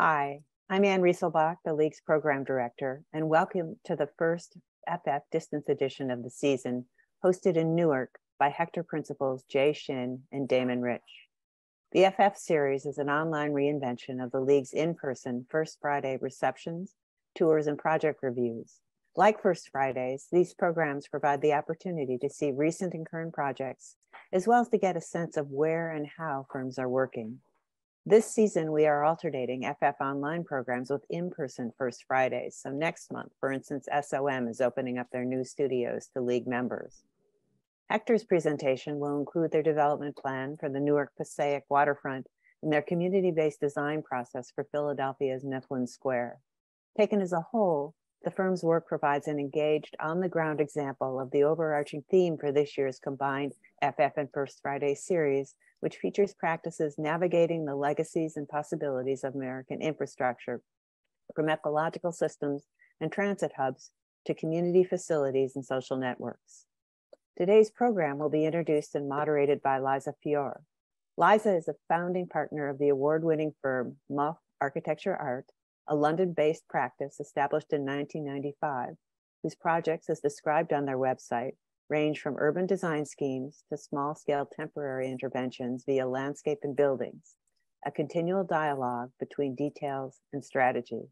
Hi, I'm Anne Rieselbach, the League's Program Director, and welcome to the first FF Distance Edition of the season, hosted in Newark by Hector Principals Jae Shin and Damon Rich. The FF series is an online reinvention of the League's in-person First Friday receptions, tours, and project reviews. Like First Fridays, these programs provide the opportunity to see recent and current projects, as well as to get a sense of where and how firms are working. This season, we are alternating FF online programs with in-person First Fridays. So next month, for instance, SOM is opening up their new studios to League members. Hector's presentation will include their development plan for the Newark Passaic waterfront and their community-based design process for Philadelphia's Mifflin Square. Taken as a whole, the firm's work provides an engaged, on-the-ground example of the overarching theme for this year's combined FF and First Friday series which features practices navigating the legacies and possibilities of American infrastructure from ecological systems and transit hubs to community facilities and social networks. Today's program will be introduced and moderated by Liza Fior. Liza is a founding partner of the award-winning firm muf Architecture Art, a London-based practice established in 1995, whose projects, as described on their website, range from urban design schemes to small scale temporary interventions via landscape and buildings, a continual dialogue between details and strategy.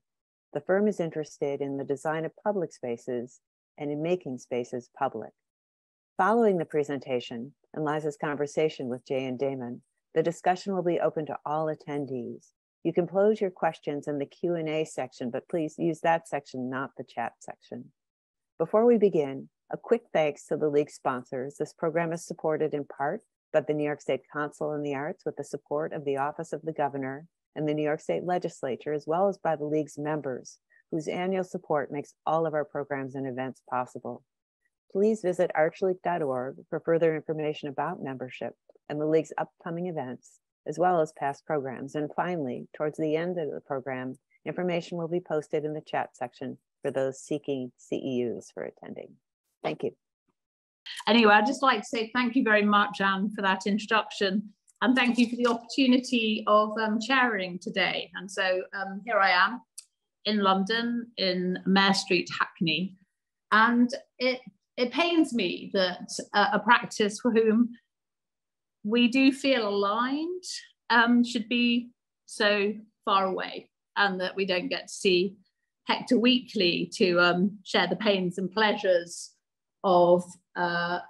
The firm is interested in the design of public spaces and in making spaces public. Following the presentation and Liza's conversation with Jae and Damon, the discussion will be open to all attendees. You can pose your questions in the Q&A section, but please use that section, not the chat section. Before we begin, a quick thanks to the League sponsors. This program is supported in part by the New York State Council on the Arts with the support of the Office of the Governor and the New York State Legislature, as well as by the League's members, whose annual support makes all of our programs and events possible. Please visit archleague.org for further information about membership and the League's upcoming events, as well as past programs. And finally, towards the end of the program, information will be posted in the chat section for those seeking CEUs for attending. Thank you. Anyway, I'd just like to say thank you very much, Anne, for that introduction. And thank you for the opportunity of um, chairing today. And so um, here I am in London, in Mare Street, Hackney. And it, it pains me that uh, a practice for whom we do feel aligned um, should be so far away and that we don't get to see Hector weekly to um, share the pains and pleasures of uh,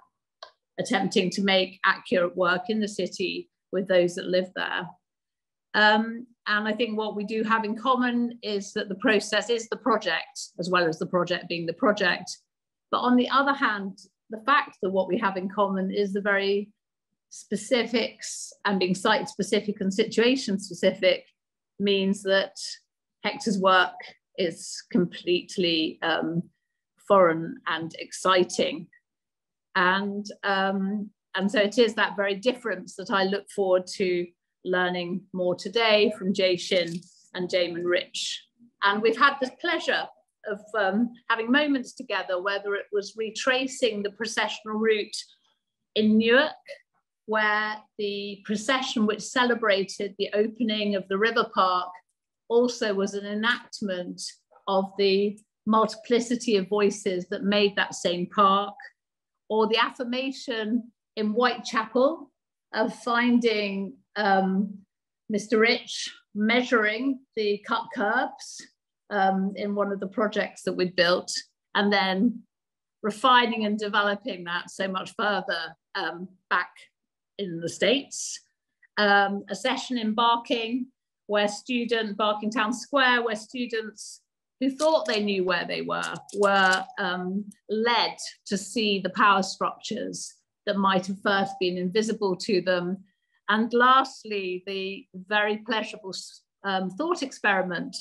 attempting to make accurate work in the city with those that live there. Um, and I think what we do have in common is that the process is the project, as well as the project being the project. But on the other hand, the fact that what we have in common is the very specifics and being site specific and situation specific means that Hector's work is completely um, foreign and exciting. And, um, and so it is that very difference that I look forward to learning more today from Jae Shin and Damon Rich. And we've had the pleasure of um, having moments together, whether it was retracing the processional route in Newark, where the procession which celebrated the opening of the river park also was an enactment of the multiplicity of voices that made that same park, or the affirmation in Whitechapel of finding um, Mr. Rich measuring the cut curbs um, in one of the projects that we'd built, and then refining and developing that so much further um, back in the States. Um, a session in Barking, where student, Barking Town Square, where students who thought they knew where they were, were um, led to see the power structures that might have first been invisible to them. And lastly, the very pleasurable um, thought experiment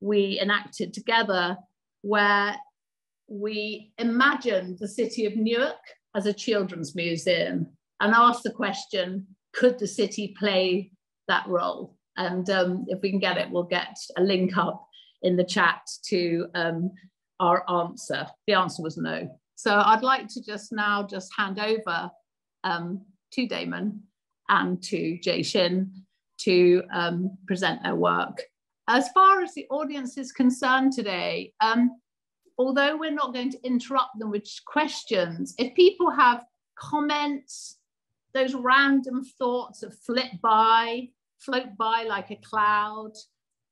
we enacted together, where we imagined the city of Newark as a children's museum and ask the question could the city play that role? And um, if we can get it, we'll get a link up in the chat to um, our answer. The answer was no. So I'd like to just now just hand over um, to Damon and to Jae Shin to um, present their work as far as the audience is concerned today, um, although we're not going to interrupt them with questions, if people have comments, those random thoughts that flit by, float by like a cloud,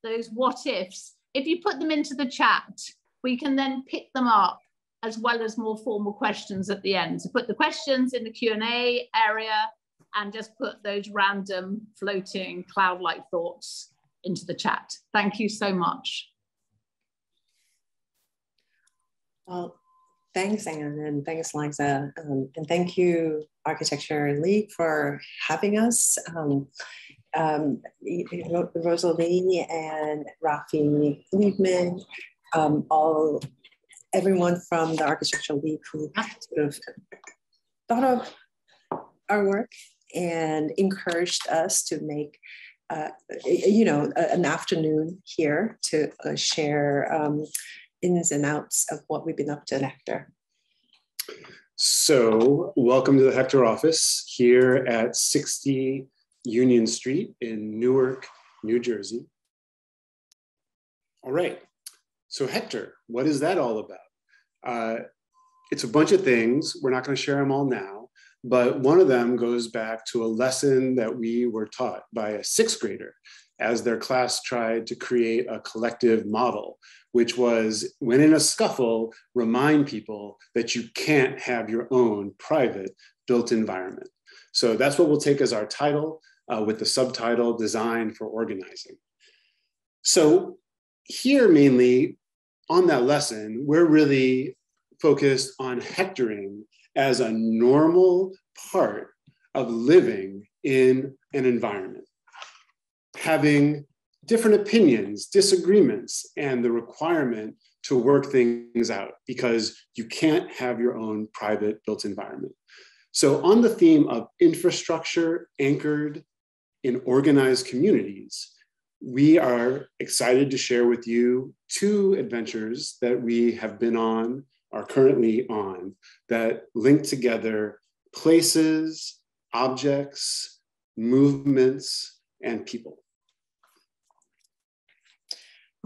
those what ifs, if you put them into the chat, we can then pick them up as well as more formal questions at the end. So put the questions in the Q&A area and just put those random floating cloud-like thoughts into the chat. Thank you so much. Well, thanks, Anne, and thanks, Liza. Um, and thank you, Architecture League, for having us. Um, um, Rosalie and Rafi Liebman, um, all everyone from the Architectural League who sort of thought of our work and encouraged us to make, uh, you know, an afternoon here to uh, share um, ins and outs of what we've been up to at Hector. So welcome to the Hector office here at 60 Union Street in Newark, New Jersey. All right, so Hector, what is that all about? Uh, it's a bunch of things. We're not going to share them all now, but one of them goes back to a lesson that we were taught by a sixth grader as their class tried to create a collective model, which was when in a scuffle, remind people that you can't have your own private built environment. So that's what we'll take as our title uh, with the subtitle Design for Organizing. So here mainly on that lesson, we're really focused on hectoring as a normal part of living in an environment. Having different opinions, disagreements, and the requirement to work things out because you can't have your own private built environment. So, on the theme of infrastructure anchored in organized communities, we are excited to share with you two adventures that we have been on, are currently on, that link together places, objects, movements, and people.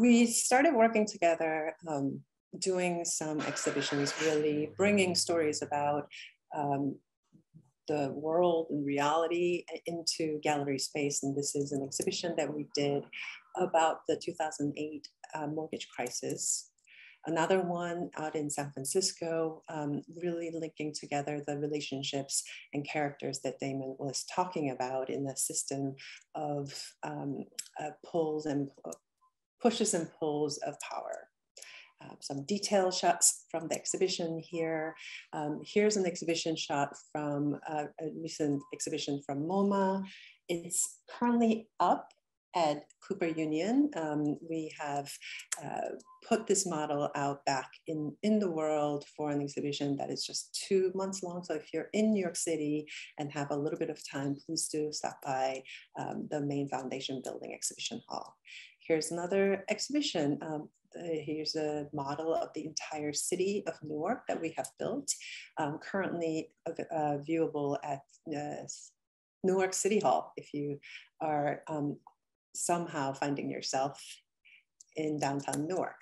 We started working together, um, doing some exhibitions, really bringing stories about um, the world and reality into gallery space. And this is an exhibition that we did about the 2008 uh, mortgage crisis. Another one out in San Francisco, um, really linking together the relationships and characters that Damon was talking about in the system of um, uh, pulls and pushes and pulls of power. Uh, some detail shots from the exhibition here. Um, here's an exhibition shot from uh, a recent exhibition from MoMA. It's currently up at Cooper Union. Um, we have uh, put this model out back in, in the world for an exhibition that is just two months long. So if you're in New York City and have a little bit of time, please do stop by um, the main foundation building exhibition hall. Here's another exhibition. Um, here's a model of the entire city of Newark that we have built, um, currently uh, viewable at uh, Newark City Hall if you are um, somehow finding yourself in downtown Newark.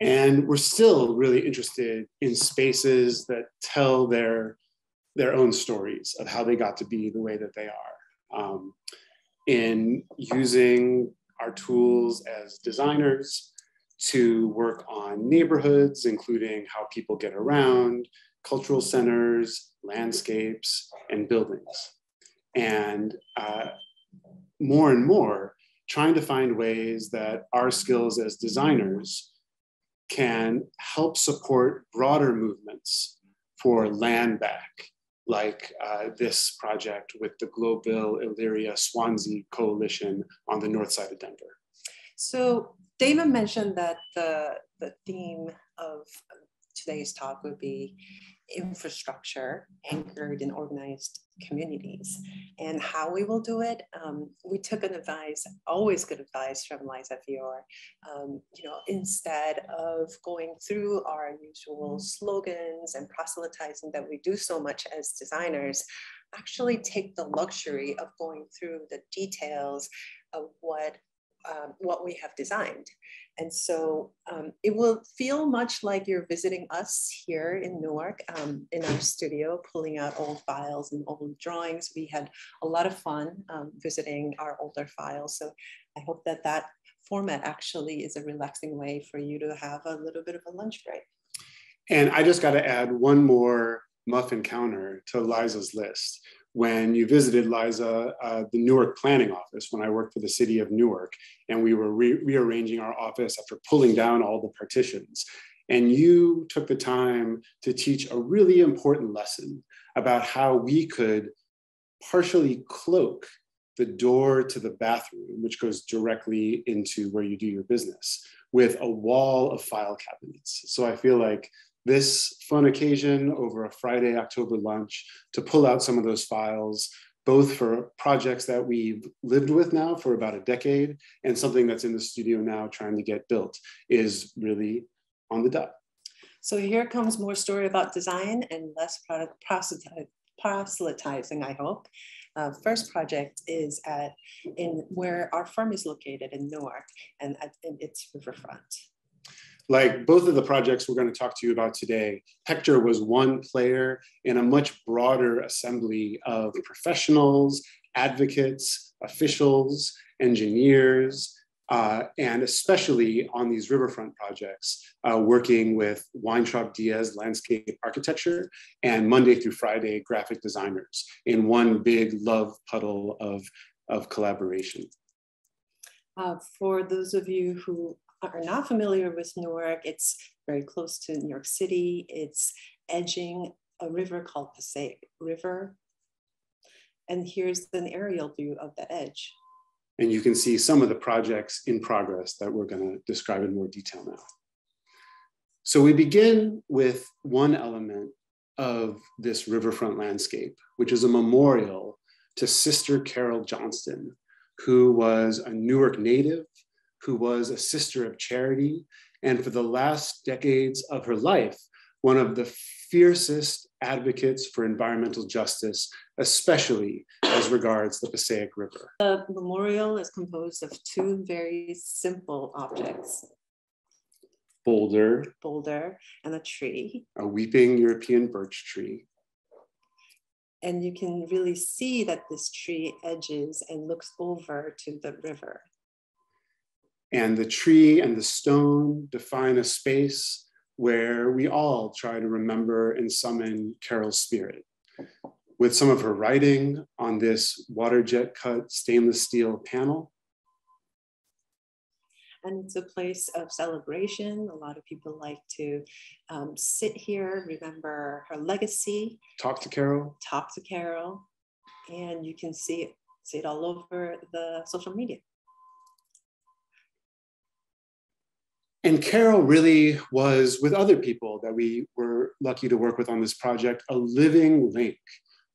And we're still really interested in spaces that tell their, their own stories of how they got to be the way that they are. Um, in using our tools as designers to work on neighborhoods, including how people get around, cultural centers, landscapes, and buildings. And uh, more and more, trying to find ways that our skills as designers can help support broader movements for land back like uh, this project with the Globeville Elyria Swansea Coalition on the north side of Denver. So David mentioned that the, the theme of today's talk would be infrastructure anchored in organized communities and how we will do it. Um, we took an advice, always good advice from Liza Fior. Um, you know, instead of going through our usual slogans and proselytizing that we do so much as designers, actually take the luxury of going through the details of what um, what we have designed. And so um, it will feel much like you're visiting us here in Newark um, in our studio, pulling out old files and old drawings. We had a lot of fun um, visiting our older files. So I hope that that format actually is a relaxing way for you to have a little bit of a lunch break. And I just got to add one more muf encounter to Liza's list when you visited Liza, uh, the Newark planning office, when I worked for the city of Newark, and we were re rearranging our office after pulling down all the partitions. And you took the time to teach a really important lesson about how we could partially cloak the door to the bathroom, which goes directly into where you do your business, with a wall of file cabinets. So I feel like this fun occasion over a Friday October lunch to pull out some of those files, both for projects that we've lived with now for about a decade and something that's in the studio now trying to get built is really on the dot. So here comes more story about design and less product proselytizing, I hope. Uh, first project is at in where our firm is located in Newark and at in its riverfront like both of the projects we're going to talk to you about today, Hector was one player in a much broader assembly of professionals, advocates, officials, engineers, uh, and especially on these riverfront projects, uh, working with Weintraub Diaz landscape architecture and Monday through Friday graphic designers in one big love puddle of, of collaboration. Uh, for those of you who are not familiar with Newark, it's very close to New York City. It's edging a river called Passaic River. And here's an aerial view of the edge. And you can see some of the projects in progress that we're going to describe in more detail now. So we begin with one element of this riverfront landscape, which is a memorial to Sister Carol Johnston, who was a Newark native who was a sister of charity, and for the last decades of her life, one of the fiercest advocates for environmental justice, especially as regards the Passaic River. The memorial is composed of two very simple objects. Boulder. Boulder and a tree. A weeping European birch tree. And you can really see that this tree edges and looks over to the river. And the tree and the stone define a space where we all try to remember and summon Carol's spirit. With some of her writing on this water jet cut stainless steel panel. And it's a place of celebration. A lot of people like to um, sit here, remember her legacy. Talk to Carol. Talk to Carol. And you can see it, see it all over the social media. And Carol really was, with other people that we were lucky to work with on this project, a living link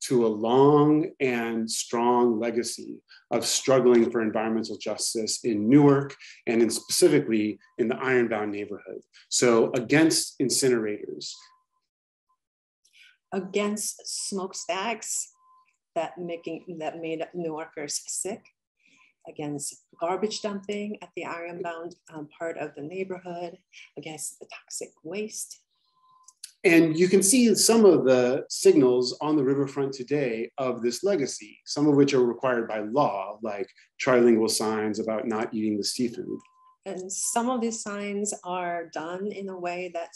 to a long and strong legacy of struggling for environmental justice in Newark and in specifically in the Ironbound neighborhood. So against incinerators. Against smokestacks that making that made Newarkers sick against garbage dumping at the ironbound um, part of the neighborhood, against the toxic waste. And you can see some of the signals on the riverfront today of this legacy, some of which are required by law, like trilingual signs about not eating the seafood. And some of these signs are done in a way that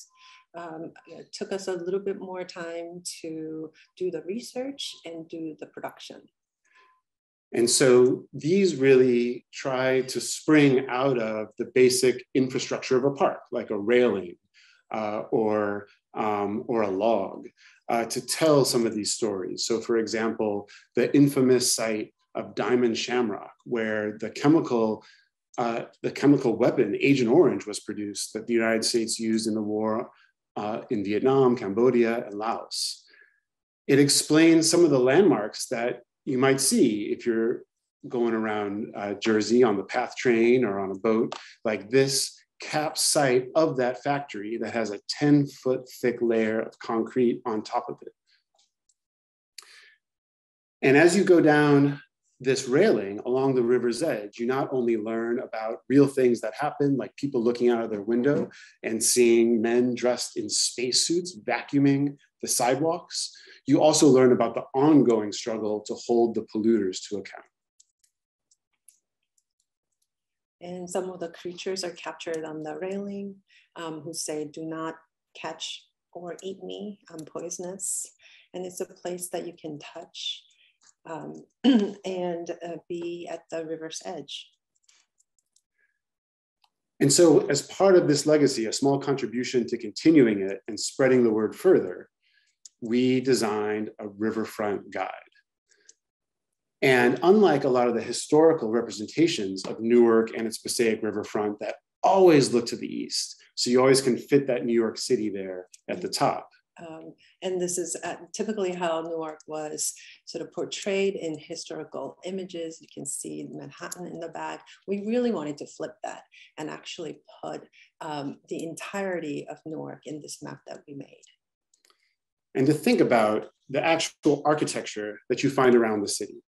um, took us a little bit more time to do the research and do the production. And so these really try to spring out of the basic infrastructure of a park, like a railing uh, or, um, or a log, uh, to tell some of these stories. So for example, the infamous site of Diamond Shamrock, where the chemical, uh, the chemical weapon Agent Orange was produced that the United States used in the war uh, in Vietnam, Cambodia, and Laos. It explains some of the landmarks that you might see if you're going around uh, Jersey on the PATH train or on a boat, like this cap site of that factory that has a 10 foot thick layer of concrete on top of it. And as you go down this railing along the river's edge, you not only learn about real things that happen, like people looking out of their window and seeing men dressed in spacesuits vacuuming the sidewalks, you also learn about the ongoing struggle to hold the polluters to account. And some of the creatures are captured on the railing um, who say, do not catch or eat me, I'm poisonous. And it's a place that you can touch um, and uh, be at the river's edge. And so, as part of this legacy, a small contribution to continuing it and spreading the word further, we designed a riverfront guide. And unlike a lot of the historical representations of Newark and its Passaic riverfront that always look to the east, so you always can fit that New York City there at the top. Um, and this is uh, typically how Newark was sort of portrayed in historical images. You can see Manhattan in the back. We really wanted to flip that and actually put um, the entirety of Newark in this map that we made. And to think about the actual architecture that you find around the city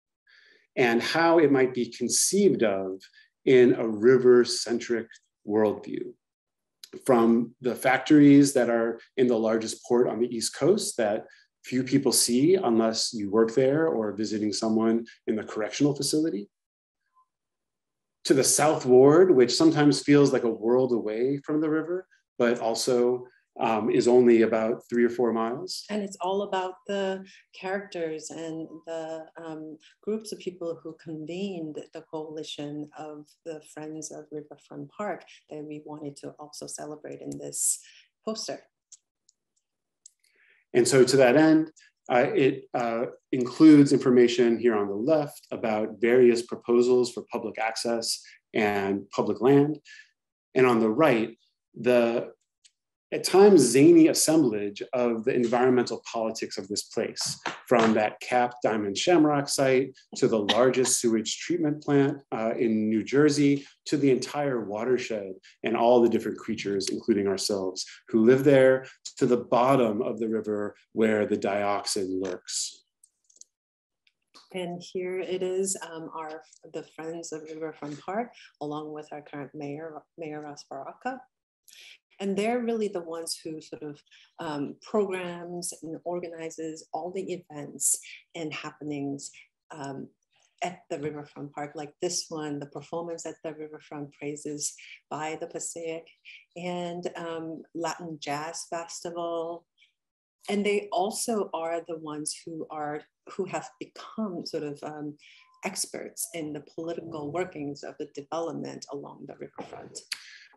and how it might be conceived of in a river-centric worldview from the factories that are in the largest port on the East Coast that few people see unless you work there or visiting someone in the correctional facility. To the South Ward, which sometimes feels like a world away from the river, but also um, is only about three or four miles. And it's all about the characters and the um, groups of people who convened the coalition of the Friends of Riverfront Park that we wanted to also celebrate in this poster. And so to that end, uh, it uh, includes information here on the left about various proposals for public access and public land. And on the right, the at times zany assemblage of the environmental politics of this place, from that capped diamond shamrock site to the largest sewage treatment plant uh, in New Jersey to the entire watershed and all the different creatures, including ourselves, who live there to the bottom of the river where the dioxin lurks. And here it is, um, our the Friends of Riverfront Park, along with our current mayor, Mayor Ras Baraka. And they're really the ones who sort of um, programs and organizes all the events and happenings um, at the Riverfront Park, like this one, the performance at the Riverfront Praises by the Passaic, and um, Latin Jazz Festival. And they also are the ones who are who have become sort of um, experts in the political workings of the development along the riverfront.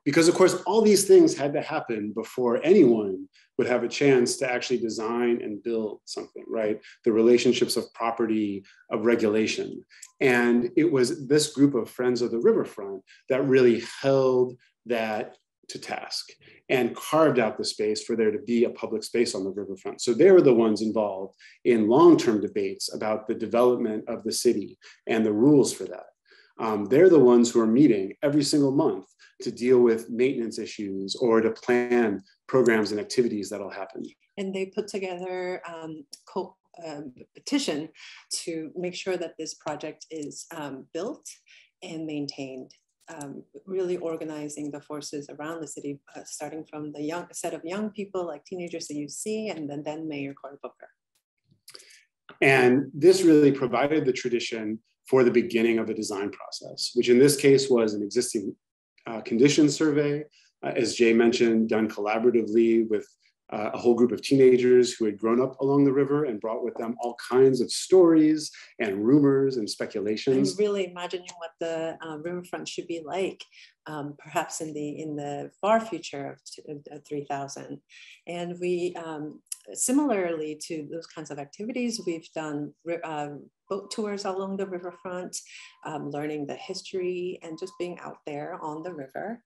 Because of course, all these things had to happen before anyone would have a chance to actually design and build something, right? The relationships of property, of regulation. And it was this group of friends of the riverfront that really held that to task and carved out the space for there to be a public space on the riverfront. So they were the ones involved in long-term debates about the development of the city and the rules for that. Um, they're the ones who are meeting every single month to deal with maintenance issues or to plan programs and activities that'll happen. And they put together um, co um, petition to make sure that this project is um, built and maintained. Um, really organizing the forces around the city, uh, starting from the young set of young people like teenagers that you see, and then, then Mayor Cory Booker. And this really provided the tradition for the beginning of the design process, which in this case was an existing uh, condition survey, uh, as Jae mentioned, done collaboratively with uh, a whole group of teenagers who had grown up along the river and brought with them all kinds of stories and rumors and speculations. I'm really imagining what the uh, riverfront should be like, um, perhaps in the in the far future of 3000. And we, um, similarly to those kinds of activities, we've done uh, boat tours along the riverfront, um, learning the history and just being out there on the river.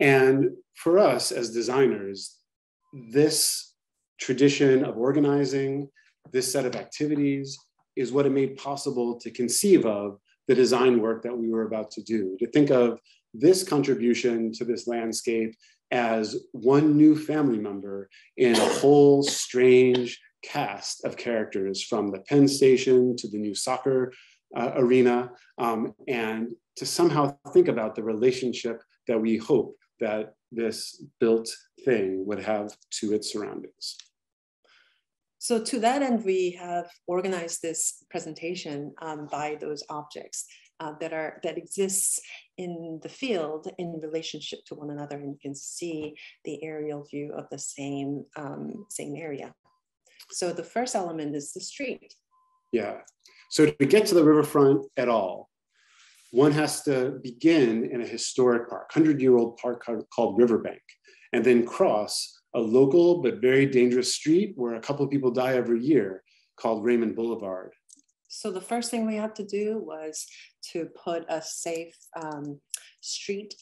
And for us as designers, this tradition of organizing, this set of activities is what it made possible to conceive of the design work that we were about to do, to think of this contribution to this landscape as one new family member in a whole strange cast of characters from the Penn Station to the new soccer uh, arena um, and to somehow think about the relationship that we hope that this built thing would have to its surroundings. So to that end, we have organized this presentation um, by those objects uh, that are that exists in the field in relationship to one another, and you can see the aerial view of the same um, same area. So the first element is the street. Yeah. So to get to the riverfront at all, one has to begin in a historic park, 100 year old park called Riverbank, and then cross a local but very dangerous street where a couple of people die every year called Raymond Boulevard. So the first thing we had to do was to put a safe um, street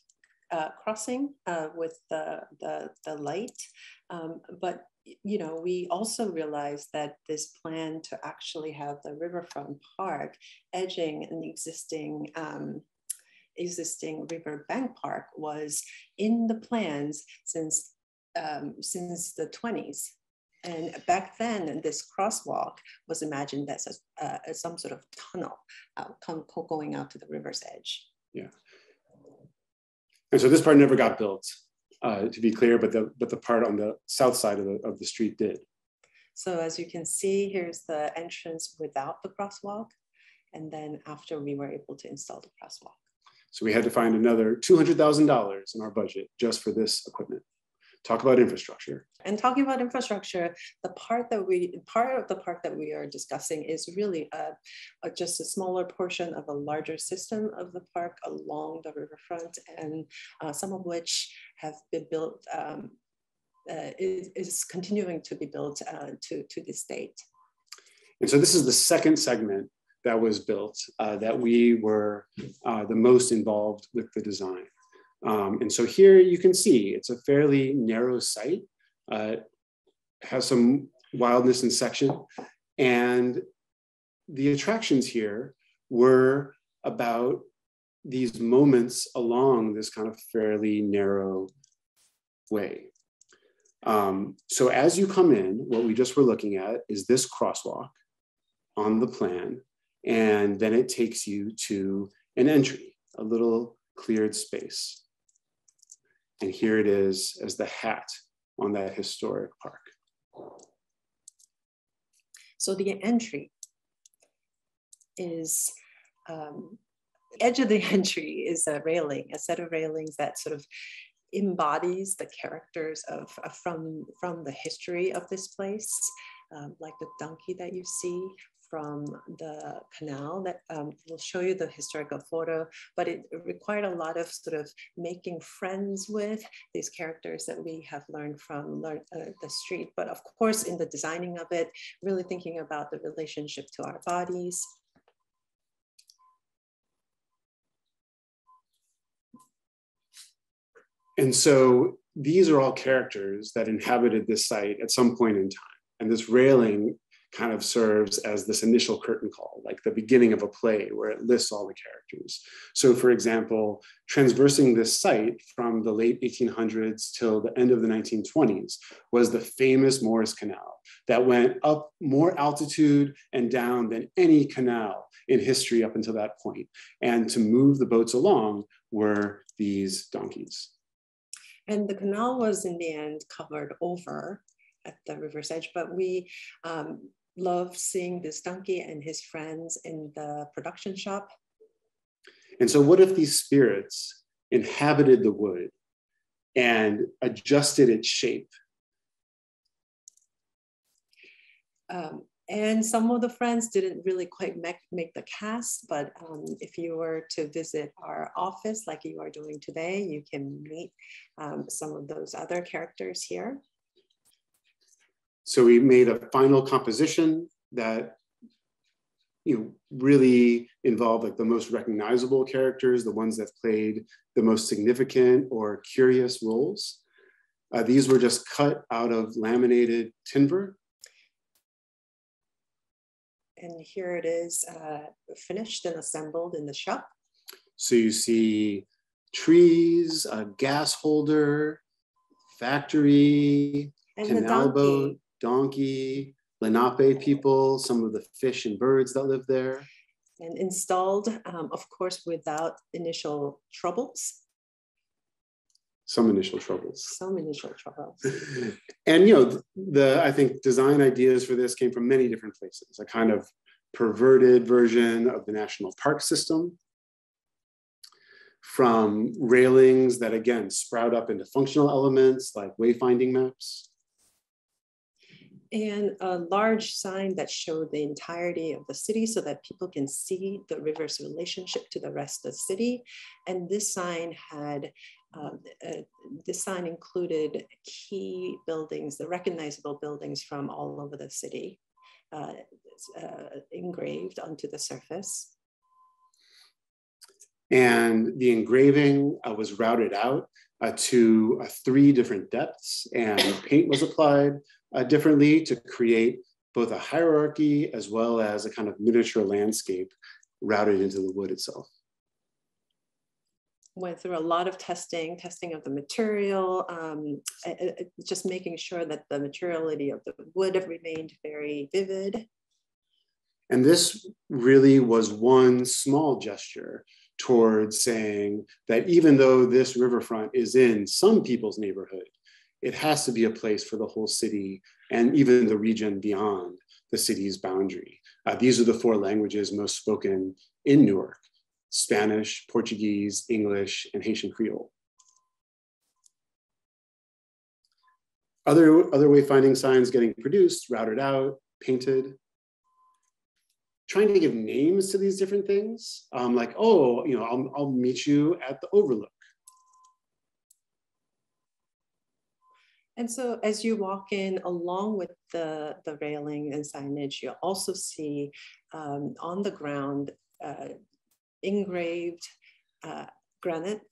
uh, crossing uh, with the, the, the light. Um, but you know, we also realized that this plan to actually have the riverfront park edging an existing um, existing riverbank park was in the plans since um, since the 20s. And back then, this crosswalk was imagined as, a, uh, as some sort of tunnel out, going out to the river's edge. Yeah. And so this part never got built, uh, to be clear, but the, but the part on the south side of the, of the street did. So as you can see, here's the entrance without the crosswalk. And then after we were able to install the crosswalk. So we had to find another $200,000 in our budget just for this equipment talk about infrastructure. And talking about infrastructure, the part that we part of the park that we are discussing is really a, a, just a smaller portion of a larger system of the park along the riverfront, and uh, some of which have been built um, uh, is, is, continuing to be built uh, to to this date. And so this is the second segment that was built uh, that we were uh, the most involved with the design. Um, and so here you can see it's a fairly narrow site, uh, has some wildness in section. And the attractions here were about these moments along this kind of fairly narrow way. Um, so as you come in, what we just were looking at is this crosswalk on the plan, and then it takes you to an entry, a little cleared space. And here it is as the hat on that historic park. So the entry is, um, edge of the entry is a railing, a set of railings that sort of embodies the characters of, uh, from, from the history of this place. Um, like the donkey that you see from the canal that um, will show you the historical photo, but it required a lot of sort of making friends with these characters that we have learned from learn, uh, the street. But of course, in the designing of it, really thinking about the relationship to our bodies. And so these are all characters that inhabited this site at some point in time. And this railing kind of serves as this initial curtain call, like the beginning of a play where it lists all the characters. So, for example, transversing this site from the late 1800s till the end of the 1920s was the famous Morris Canal that went up more altitude and down than any canal in history up until that point. And to move the boats along were these donkeys. And the canal was in the end covered over at the river's edge, but we um, love seeing this donkey and his friends in the production shop. And so, what if these spirits inhabited the wood and adjusted its shape? Um, and some of the friends didn't really quite make, make the cast, but um, if you were to visit our office like you are doing today, you can meet um, some of those other characters here. So we made a final composition that you know really involved like the most recognizable characters, the ones that played the most significant or curious roles. Uh, these were just cut out of laminated timber. And here it is uh, finished and assembled in the shop. So you see trees, a gas holder, factory, and canal boat, donkey, Lenape people, some of the fish and birds that live there. and installed, um, of course, without initial troubles. Some initial troubles. Some initial troubles. and you know, the I think design ideas for this came from many different places. A kind of perverted version of the national park system, from railings that again sprout up into functional elements like wayfinding maps and a large sign that showed the entirety of the city so that people can see the river's relationship to the rest of the city. And this sign had, um, uh, this sign included key buildings, the recognizable buildings from all over the city uh, uh, engraved onto the surface. And the engraving uh, was routed out uh, to uh, three different depths and paint was applied uh, differently to create both a hierarchy as well as a kind of miniature landscape routed into the wood itself. Went through a lot of testing, testing of the material, um, just making sure that the materiality of the wood remained very vivid. And this really was one small gesture towards saying that even though this riverfront is in some people's neighborhood, it has to be a place for the whole city and even the region beyond the city's boundary. Uh, these are the four languages most spoken in Newark, Spanish, Portuguese, English, and Haitian Creole. Other, other wayfinding signs getting produced, routed out, painted, trying to give names to these different things. Um, like, oh, you know, I'll, I'll meet you at the overlook. And so as you walk in along with the, the railing and signage, you'll also see um, on the ground uh, engraved uh, granite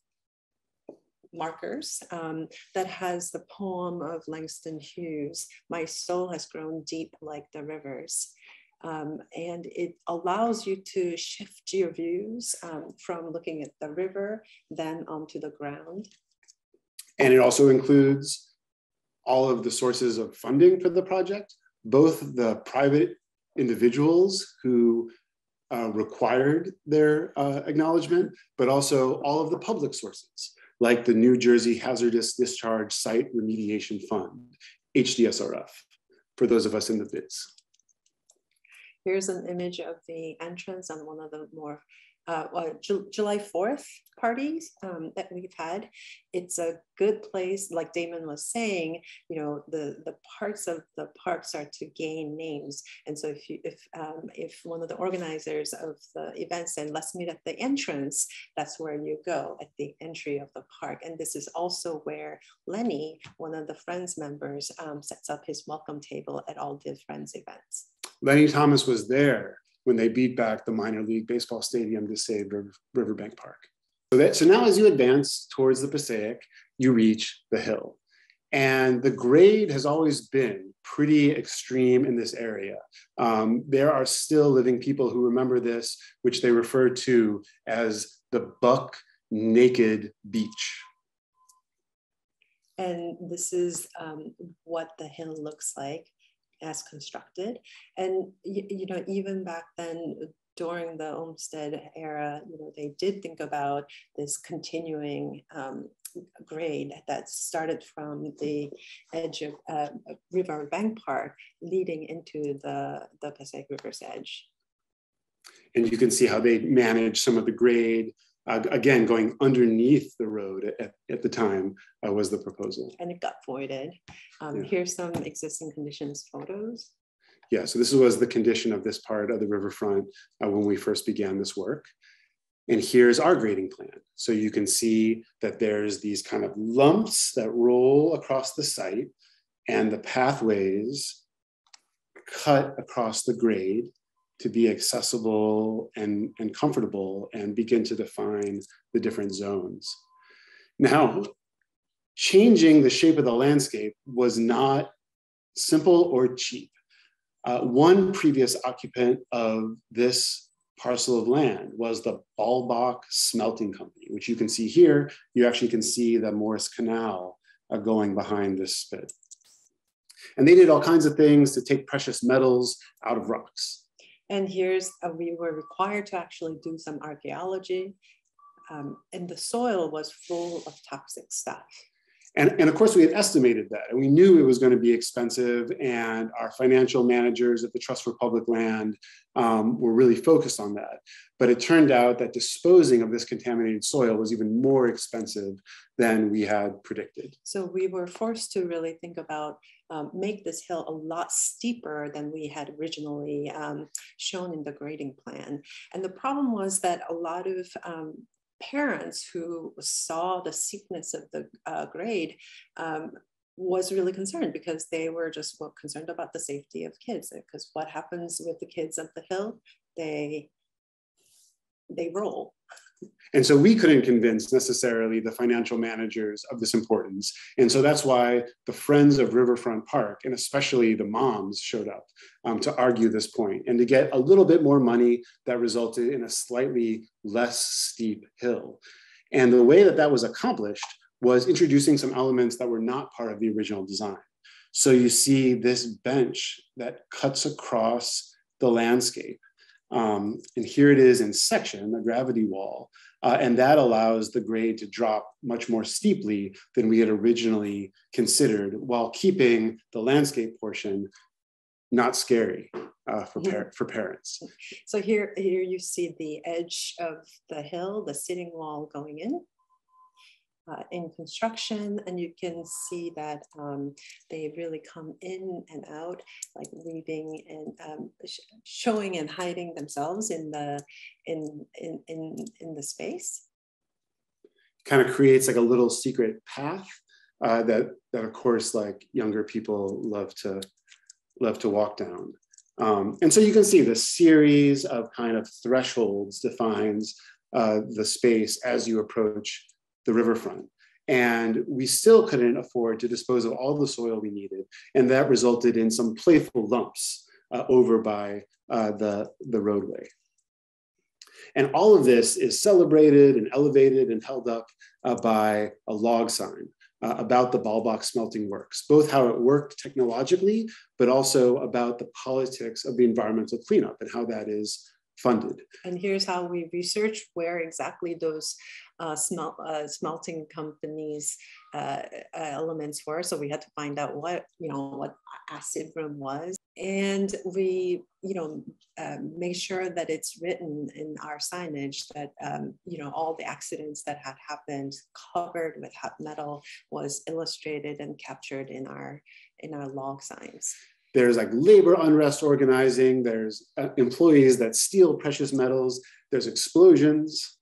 markers um, that has the poem of Langston Hughes, My soul has grown deep like the rivers. Um, and it allows you to shift your views um, from looking at the river then onto the ground. And it also includes all of the sources of funding for the project, both the private individuals who uh, required their uh, acknowledgement, but also all of the public sources, like the New Jersey Hazardous Discharge Site Remediation Fund, HDSRF, for those of us in the biz. Here's an image of the entrance on one of the more uh, well, Ju July 4th parties um, that we've had. It's a good place, like Damon was saying, you know, the, the parts of the parks are to gain names. And so if you, if, um, if one of the organizers of the event said, let's meet at the entrance, that's where you go at the entry of the park. And this is also where Lenny, one of the Friends members, um, sets up his welcome table at all the Friends events. Lenny Thomas was there when they beat back the minor league baseball stadium to save River, Riverbank Park. So, that, so now as you advance towards the Passaic, you reach the hill. And the grade has always been pretty extreme in this area. Um, there are still living people who remember this, which they refer to as the buck naked beach. And this is um, what the hill looks like as constructed. And you, you know, even back then, during the Olmsted era, you know, they did think about this continuing um, grade that started from the edge of uh, River Bank Park, leading into the the Passaic River's edge. And you can see how they manage some of the grade uh, again, going underneath the road at, at the time uh, was the proposal. And it got voided. Um, yeah. Here's some existing conditions photos. Yeah, so this was the condition of this part of the riverfront uh, when we first began this work. And here's our grading plan. So you can see that there's these kind of lumps that roll across the site and the pathways cut across the grade to be accessible and, and comfortable and begin to define the different zones. Now, changing the shape of the landscape was not simple or cheap. Uh, one previous occupant of this parcel of land was the Balbach Smelting Company, which you can see here. You actually can see the Morris Canal uh, going behind this spit. And they did all kinds of things to take precious metals out of rocks. And here's, uh, we were required to actually do some archaeology um, and the soil was full of toxic stuff. And, and of course, we had estimated that, and we knew it was going to be expensive. And our financial managers at the Trust for Public Land um, were really focused on that. But it turned out that disposing of this contaminated soil was even more expensive than we had predicted. So we were forced to really think about um, make this hill a lot steeper than we had originally um, shown in the grading plan. And the problem was that a lot of um, parents who saw the steepness of the uh, grade um, was really concerned because they were just well, concerned about the safety of kids. Because what happens with the kids up the hill? They they roll. And so we couldn't convince necessarily the financial managers of this importance. And so that's why the friends of Riverfront Park, and especially the moms, showed up um, to argue this point and to get a little bit more money that resulted in a slightly less steep hill. And the way that that was accomplished was introducing some elements that were not part of the original design. So you see this bench that cuts across the landscape um, and here it is in section, a gravity wall, uh, and that allows the grade to drop much more steeply than we had originally considered while keeping the landscape portion not scary uh, for, par for parents. So here, here you see the edge of the hill, the sitting wall going in uh, in construction and you can see that um, they really come in and out like weaving and um, sh showing and hiding themselves in the in in in, in the space. Kind of creates like a little secret path uh, that that of course like younger people love to love to walk down. Um, and so you can see the series of kind of thresholds defines uh, the space as you approach the riverfront. And we still couldn't afford to dispose of all the soil we needed. And that resulted in some playful lumps uh, over by uh, the, the roadway. And all of this is celebrated and elevated and held up uh, by a log sign uh, about the Balbach smelting works, both how it worked technologically, but also about the politics of the environmental cleanup and how that is funded. And here's how we research where exactly those uh, uh, smelting companies uh, uh, elements were. So we had to find out what, you know, what acid room was. And we, you know, um, make sure that it's written in our signage that, um, you know, all the accidents that had happened covered with hot metal was illustrated and captured in our, in our log signs. There's like labor unrest organizing. There's uh, employees that steal precious metals. There's explosions.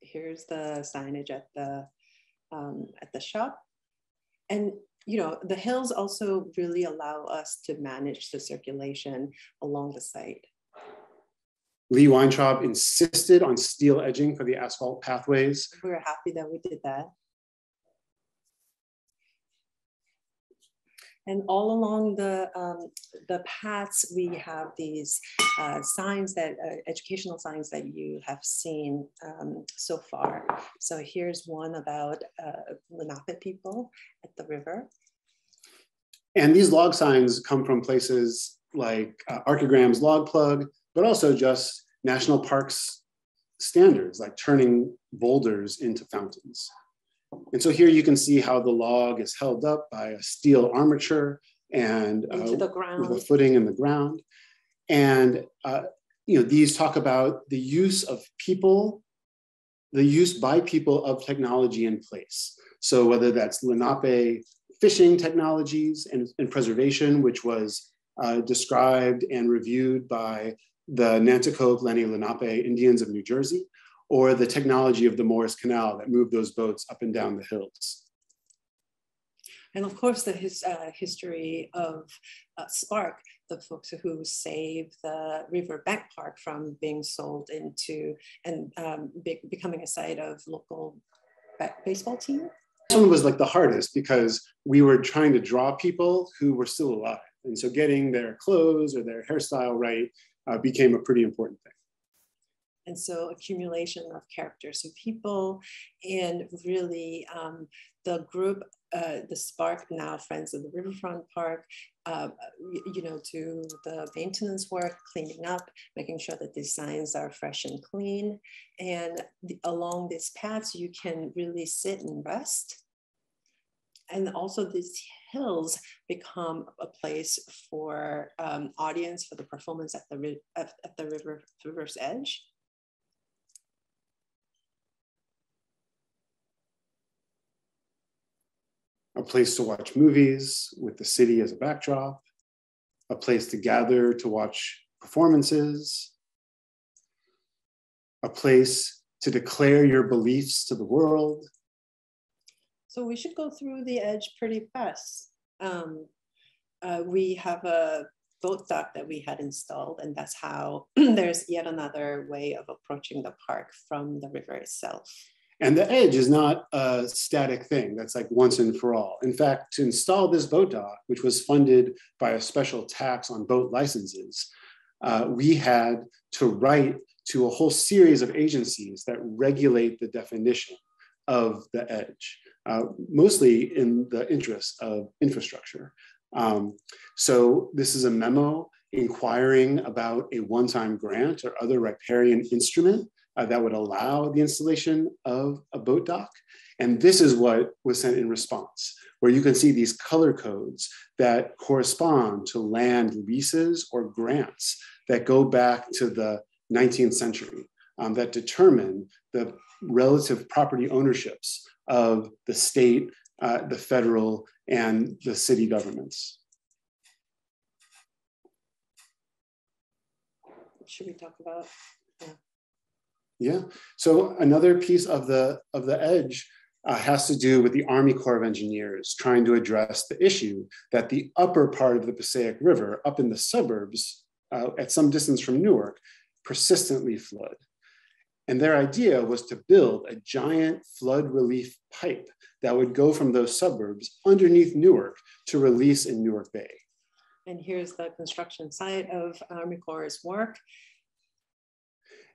Here's the signage at the um, at the shop, and you know the hills also really allow us to manage the circulation along the site. Lee Weintraub insisted on steel edging for the asphalt pathways. We were happy that we did that. And all along the, um, the paths, we have these uh, signs that, uh, educational signs that you have seen um, so far. So here's one about uh, Lenape people at the river. And these log signs come from places like uh, Archigram's log plug, but also just national parks standards, like turning boulders into fountains. And so here you can see how the log is held up by a steel armature and uh, with a footing in the ground. And uh, you know, these talk about the use of people, the use by people of technology in place. So whether that's Lenape fishing technologies and, and preservation, which was uh, described and reviewed by the Nanticoke Lenni Lenape Indians of New Jersey, or the technology of the Morris Canal that moved those boats up and down the hills. And of course, the his, uh, history of uh, Spark, the folks who saved the River Bank Park from being sold into and um, be becoming a site of local baseball team. This one was like the hardest because we were trying to draw people who were still alive. And so getting their clothes or their hairstyle right uh, became a pretty important thing. And so accumulation of characters and people, and really um, the group, uh, the Spark now Friends of the Riverfront Park, uh, you know, do the maintenance work, cleaning up, making sure that the signs are fresh and clean. And the, along these paths, you can really sit and rest. And also these hills become a place for um, audience for the performance at the, at, at the river, river's edge. A place to watch movies with the city as a backdrop, a place to gather to watch performances, a place to declare your beliefs to the world. So we should go through the edge pretty fast. Um, uh, we have a boat dock that we had installed, and that's how there's yet another way of approaching the park from the river itself. And the edge is not a static thing that's like once and for all. In fact, to install this boat dock, which was funded by a special tax on boat licenses, uh, we had to write to a whole series of agencies that regulate the definition of the edge, uh, mostly in the interest of infrastructure. Um, so this is a memo inquiring about a one-time grant or other riparian instrument uh, that would allow the installation of a boat dock. And this is what was sent in response, where you can see these color codes that correspond to land leases or grants that go back to the 19th century um, that determine the relative property ownerships of the state, uh, the federal, and the city governments. Should we talk about? Yeah. So another piece of the of the edge uh, has to do with the Army Corps of Engineers trying to address the issue that the upper part of the Passaic River, up in the suburbs, uh, at some distance from Newark, persistently flood. And their idea was to build a giant flood relief pipe that would go from those suburbs underneath Newark to release in Newark Bay. And here's the construction site of Army Corps' work.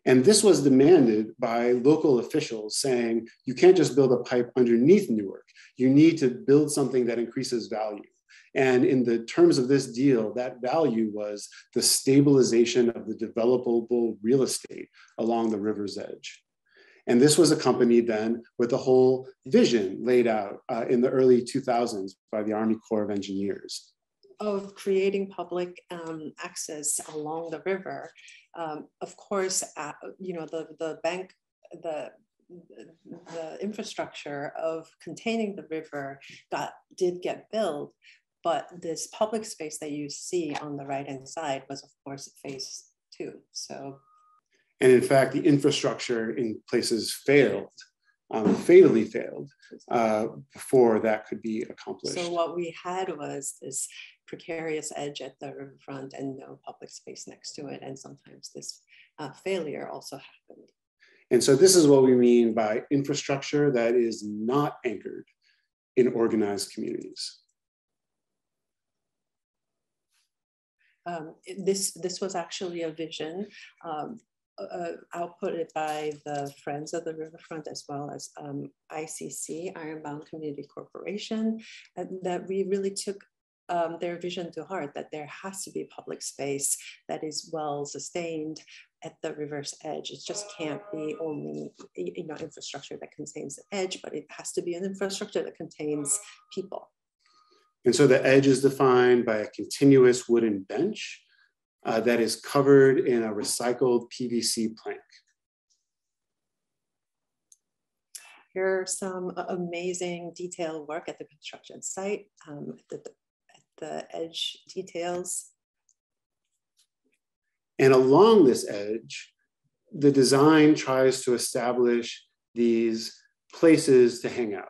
And this was demanded by local officials saying, you can't just build a pipe underneath Newark. You need to build something that increases value. And in the terms of this deal, that value was the stabilization of the developable real estate along the river's edge. And this was accompanied then with a whole vision laid out uh, in the early 2000s by the Army Corps of Engineers. Of creating public um, access along the river um, of course, uh, you know, the, the bank, the, the infrastructure of containing the river got, did get built, but this public space that you see on the right hand side was of course phase two. So. And in fact, the infrastructure in places failed um, fatally failed uh, before that could be accomplished. So what we had was this precarious edge at the riverfront and no public space next to it. And sometimes this uh, failure also happened. And so this is what we mean by infrastructure that is not anchored in organized communities. Um, this, this was actually a vision um, uh, outputted by the Friends of the Riverfront as well as um, ICC, Ironbound Community Corporation, and that we really took um, their vision to heart that there has to be public space that is well sustained at the reverse edge. It just can't be only you know infrastructure that contains the edge, but it has to be an infrastructure that contains people. And so the edge is defined by a continuous wooden bench uh, that is covered in a recycled PVC plank. Here are some amazing detail work at the construction site, um, the, the edge details. And along this edge, the design tries to establish these places to hang out.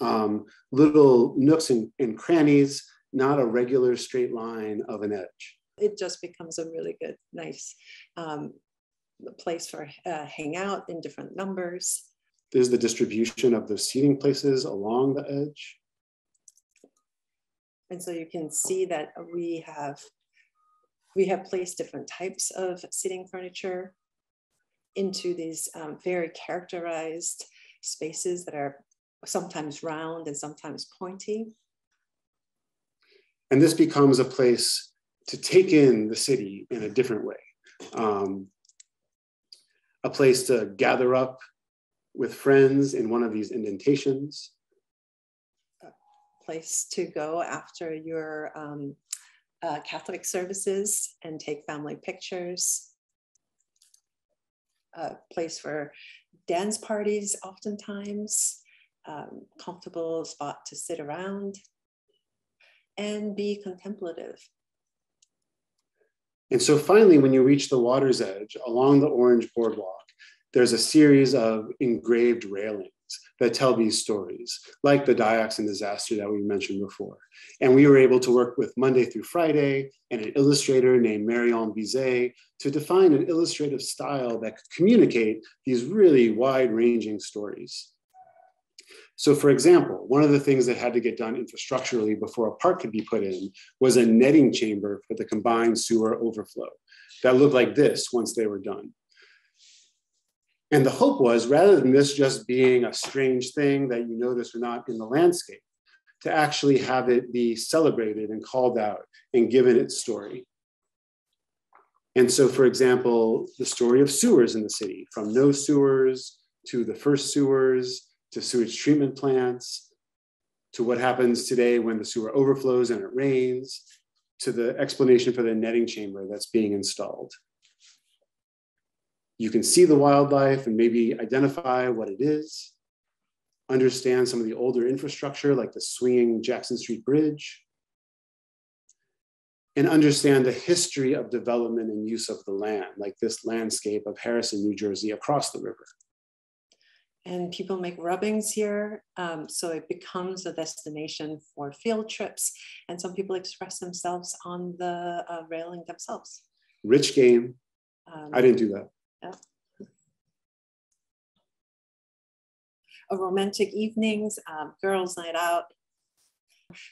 Um, little nooks and, and crannies, not a regular straight line of an edge it just becomes a really good, nice um, place for uh, hangout in different numbers. There's the distribution of the seating places along the edge. And so you can see that we have we have placed different types of seating furniture. into these um, very characterized spaces that are sometimes round and sometimes pointy. And this becomes a place to take in the city in a different way. Um, a place to gather up with friends in one of these indentations. Place to go after your um, uh, Catholic services and take family pictures. A place for dance parties, oftentimes, um, comfortable spot to sit around and be contemplative. And so finally, when you reach the water's edge along the orange boardwalk, there's a series of engraved railings that tell these stories, like the dioxin disaster that we mentioned before. And we were able to work with Monday through Friday and an illustrator named Marion Bizet to define an illustrative style that could communicate these really wide ranging stories. So for example, one of the things that had to get done infrastructurally before a park could be put in was a netting chamber for the combined sewer overflow that looked like this once they were done. And the hope was rather than this just being a strange thing that you notice or not in the landscape, to actually have it be celebrated and called out and given its story. And so, for example, the story of sewers in the city, from no sewers to the first sewers to sewage treatment plants to what happens today when the sewer overflows and it rains to the explanation for the netting chamber that's being installed you can see the wildlife and maybe identify what it is, understand some of the older infrastructure like the swinging Jackson Street Bridge, and understand the history of development and use of the land, like this landscape of Harrison, New Jersey across the river. And people make rubbings here, um, so it becomes a destination for field trips. And some people express themselves on the uh, railing themselves. Rich game. Um, I didn't do that. Yeah. A romantic evenings, um, girls' night out.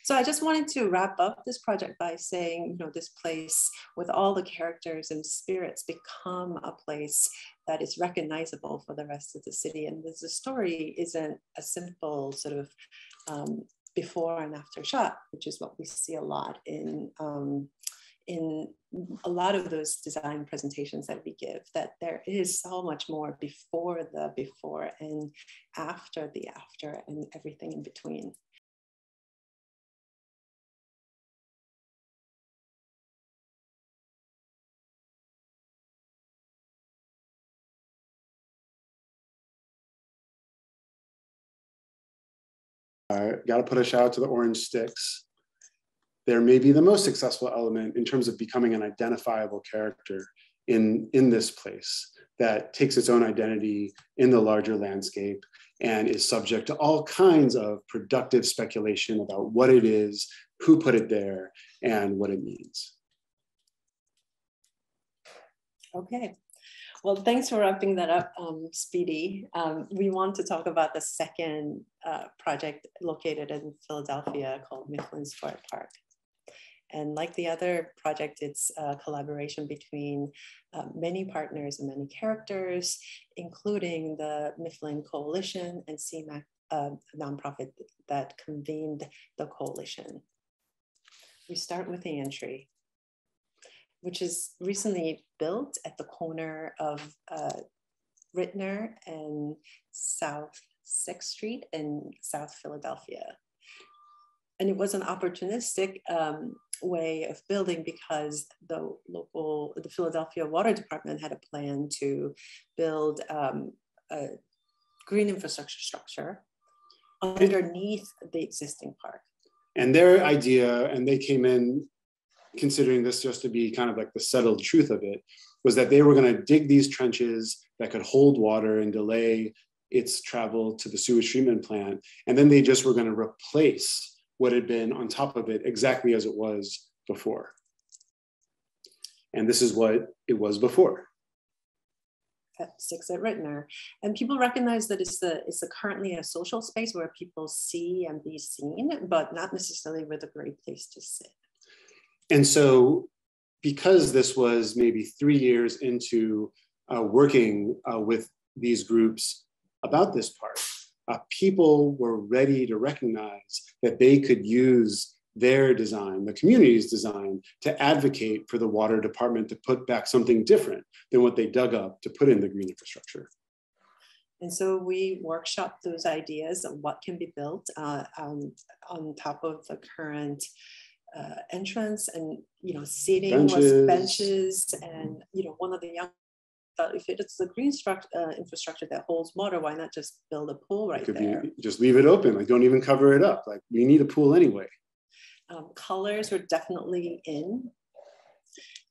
So I just wanted to wrap up this project by saying, you know, this place with all the characters and spirits become a place that is recognizable for the rest of the city. And the story isn't a simple sort of um, before and after shot, which is what we see a lot in um, in a lot of those design presentations that we give that there is so much more before the before and after the after and everything in between. I got to put a shout out to the orange sticks there may be the most successful element in terms of becoming an identifiable character in, in this place that takes its own identity in the larger landscape and is subject to all kinds of productive speculation about what it is, who put it there, and what it means. Okay. Well, thanks for wrapping that up, um, Speedy. Um, we want to talk about the second uh, project located in Philadelphia called Mifflin Square Park. And like the other project, it's a collaboration between uh, many partners and many characters, including the Mifflin Coalition and SEAMAAC, uh, a nonprofit that convened the coalition. We start with the entry, which is recently built at the corner of uh, Ritner and South 6th Street in South Philadelphia and it was an opportunistic um, way of building because the local, the Philadelphia Water Department had a plan to build um, a green infrastructure structure underneath the existing park. And their idea, and they came in considering this just to be kind of like the settled truth of it, was that they were going to dig these trenches that could hold water and delay its travel to the sewage treatment plant. And then they just were going to replace what had been on top of it exactly as it was before. And this is what it was before. At six at Ritner. And people recognize that it's the it's a currently a social space where people see and be seen, but not necessarily with a great place to sit. And so because this was maybe three years into uh, working uh, with these groups about this park, uh, people were ready to recognize that they could use their design, the community's design, to advocate for the water department to put back something different than what they dug up to put in the green infrastructure. And so we workshop those ideas of what can be built uh, um, on top of the current uh, entrance and, you know, seating benches. was benches. And, you know, one of the young thought if it's the green uh, infrastructure that holds water, why not just build a pool right there? Be, just leave it open. Like don't even cover it up. Like we need a pool anyway. Um, colors were definitely in.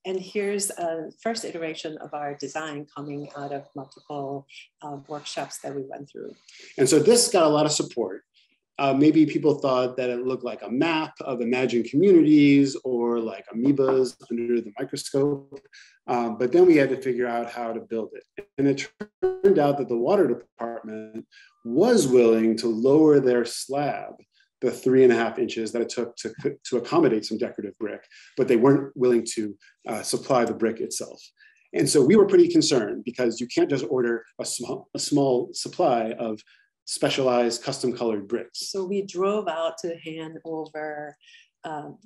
And here's a first iteration of our design coming out of multiple uh, workshops that we went through. And so this got a lot of support. Uh, maybe people thought that it looked like a map of imagined communities or like amoebas under the microscope. Um, but then we had to figure out how to build it. And it turned out that the water department was willing to lower their slab the three and a half inches that it took to, to accommodate some decorative brick, but they weren't willing to uh, supply the brick itself. And so we were pretty concerned because you can't just order a small, a small supply of specialized custom colored bricks. So we drove out to Hanover um,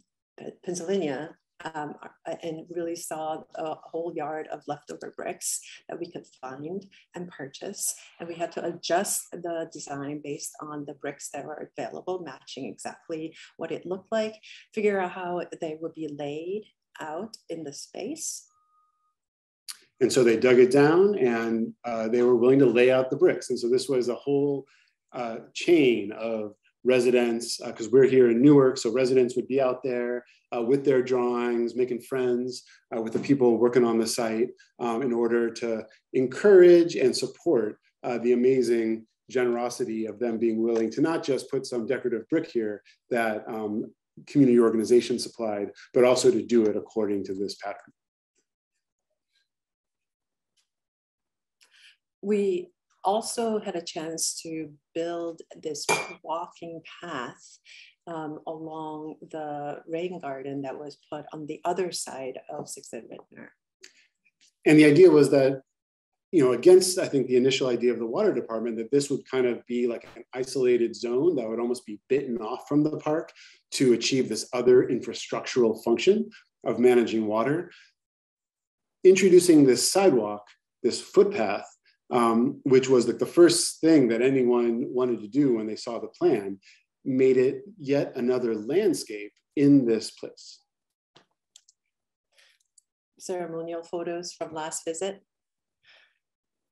Pennsylvania um, and really saw a whole yard of leftover bricks that we could find and purchase. And we had to adjust the design based on the bricks that were available, matching exactly what it looked like, figure out how they would be laid out in the space. And so they dug it down and uh, they were willing to lay out the bricks. And so this was a whole uh, chain of residents, because uh, we're here in Newark, so residents would be out there uh, with their drawings, making friends uh, with the people working on the site um, in order to encourage and support uh, the amazing generosity of them being willing to not just put some decorative brick here that um, community organizations supplied, but also to do it according to this pattern. We also had a chance to build this walking path um, along the rain garden that was put on the other side of Sixth and Ritner. And the idea was that, you know, against I think the initial idea of the water department that this would kind of be like an isolated zone that would almost be bitten off from the park to achieve this other infrastructural function of managing water. Introducing this sidewalk, this footpath, um, which was like the first thing that anyone wanted to do when they saw the plan, made it yet another landscape in this place. Ceremonial photos from last visit.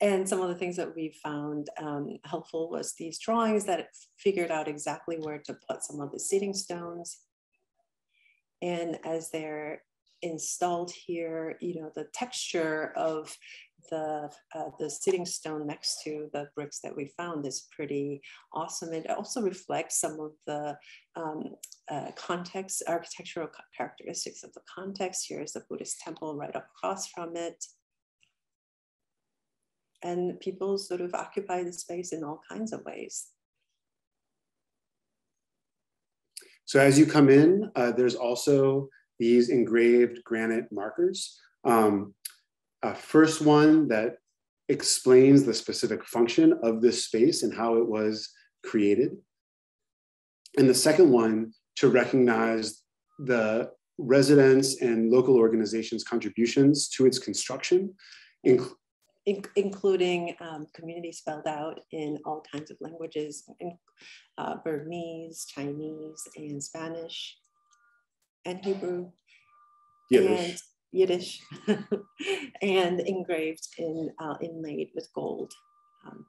And some of the things that we found um, helpful was these drawings that figured out exactly where to put some of the seating stones. And as they're installed here, you know, the texture of the uh, the sitting stone next to the bricks that we found is pretty awesome. It also reflects some of the um, uh, context, architectural characteristics of the context. Here's the Buddhist temple right across from it. And people sort of occupy the space in all kinds of ways. So as you come in, uh, there's also these engraved granite markers. Um, first one that explains the specific function of this space and how it was created. And the second one to recognize the residents and local organizations' contributions to its construction. In including um, community spelled out in all kinds of languages, uh, Burmese, Chinese, and Spanish, and Hebrew. Yiddish. And Yiddish, and engraved in uh, inlaid with gold. Um,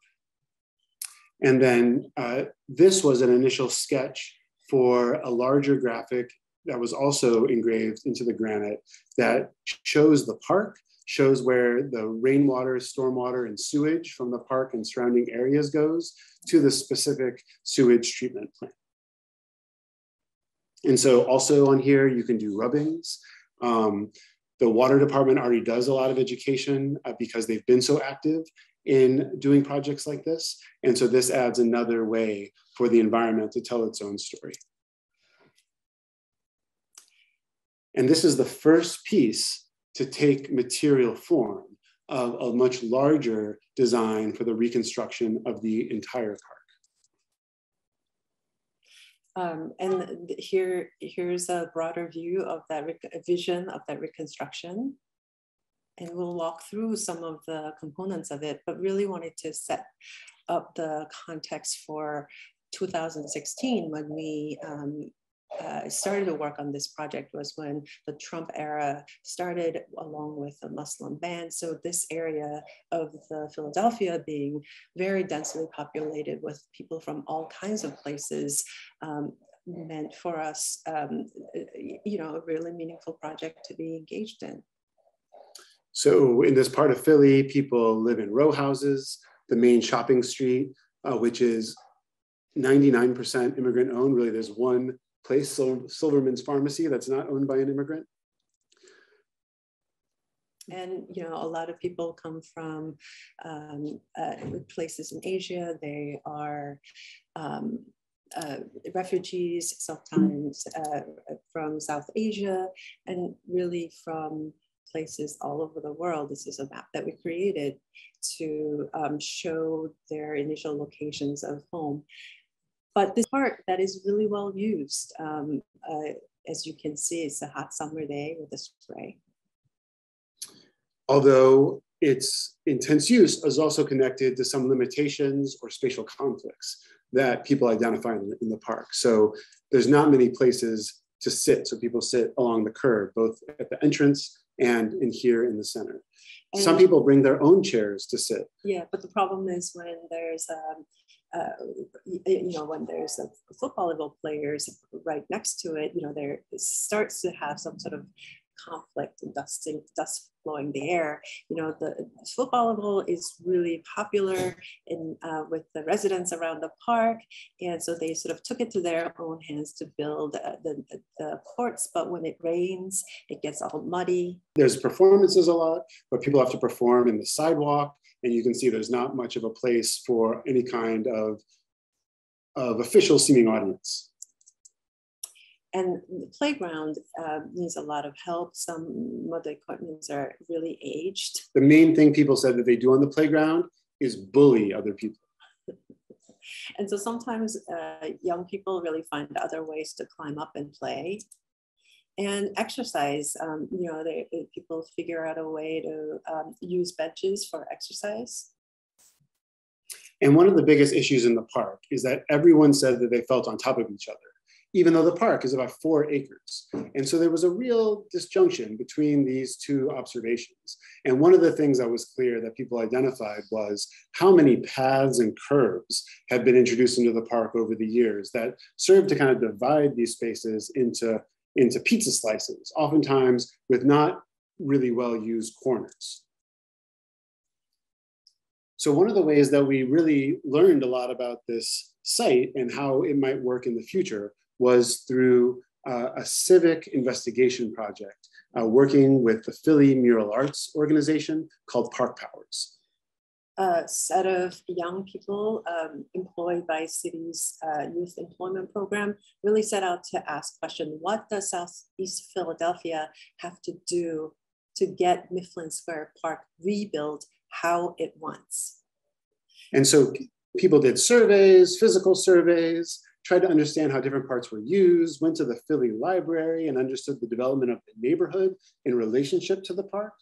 and then uh, this was an initial sketch for a larger graphic that was also engraved into the granite that shows the park, shows where the rainwater, stormwater, and sewage from the park and surrounding areas goes to the specific sewage treatment plant. And so also on here, you can do rubbings. Um, the water department already does a lot of education uh, because they've been so active in doing projects like this. And so this adds another way for the environment to tell its own story. And this is the first piece to take material form. of a much larger design for the reconstruction of the entire park. Um, and here, here's a broader view of that vision of that reconstruction. And we'll walk through some of the components of it, but really wanted to set up the context for 2016 when we um, uh, started to work on this project was when the Trump era started along with the Muslim ban. So this area of the Philadelphia being very densely populated with people from all kinds of places um, meant for us, um, you know, a really meaningful project to be engaged in. So in this part of Philly, people live in row houses, the main shopping street, uh, which is 99% immigrant owned. Really, there's one place, Silverman's Pharmacy, that's not owned by an immigrant. And you know, a lot of people come from um, uh, places in Asia. They are um, uh, refugees, sometimes uh, from South Asia, and really from places all over the world. This is a map that we created to um, show their initial locations of home. But this part that is really well used, um, uh, as you can see, it's a hot summer day with a spray. Although its intense use is also connected to some limitations or spatial conflicts that people identify in the, in the park. So there's not many places to sit. So people sit along the curb, both at the entrance and in here in the center. And Some people bring their own chairs to sit. Yeah, but the problem is when there's um, uh, you know, when there's a football level players right next to it, you know, there starts to have some sort of conflict and dusting, dust blowing the air. You know, the football level is really popular in uh, with the residents around the park, and so they sort of took it to their own hands to build uh, the, the courts. But when it rains, it gets all muddy. There's performances a lot, but people have to perform in the sidewalk and you can see there's not much of a place for any kind of, of official seeming audience. And the playground uh, needs a lot of help. Some mother the equipment are really aged. The main thing people said that they do on the playground is bully other people. and so sometimes uh, young people really find other ways to climb up and play and exercise. Um, you know, they, people figure out a way to um, use benches for exercise. And one of the biggest issues in the park is that everyone said that they felt on top of each other, even though the park is about four acres. And so there was a real disjunction between these two observations. And one of the things that was clear that people identified was how many paths and curbs had been introduced into the park over the years that served to kind of divide these spaces into into pizza slices, oftentimes with not really well used corners. So one of the ways that we really learned a lot about this site and how it might work in the future was through uh, a civic investigation project uh, working with the Philly Mural Arts organization called Park Powers a set of young people um, employed by city's uh, youth employment program really set out to ask question, what does Southeast Philadelphia have to do to get Mifflin Square Park rebuilt how it wants? And so people did surveys, physical surveys, tried to understand how different parts were used, went to the Philly Library and understood the development of the neighborhood in relationship to the park,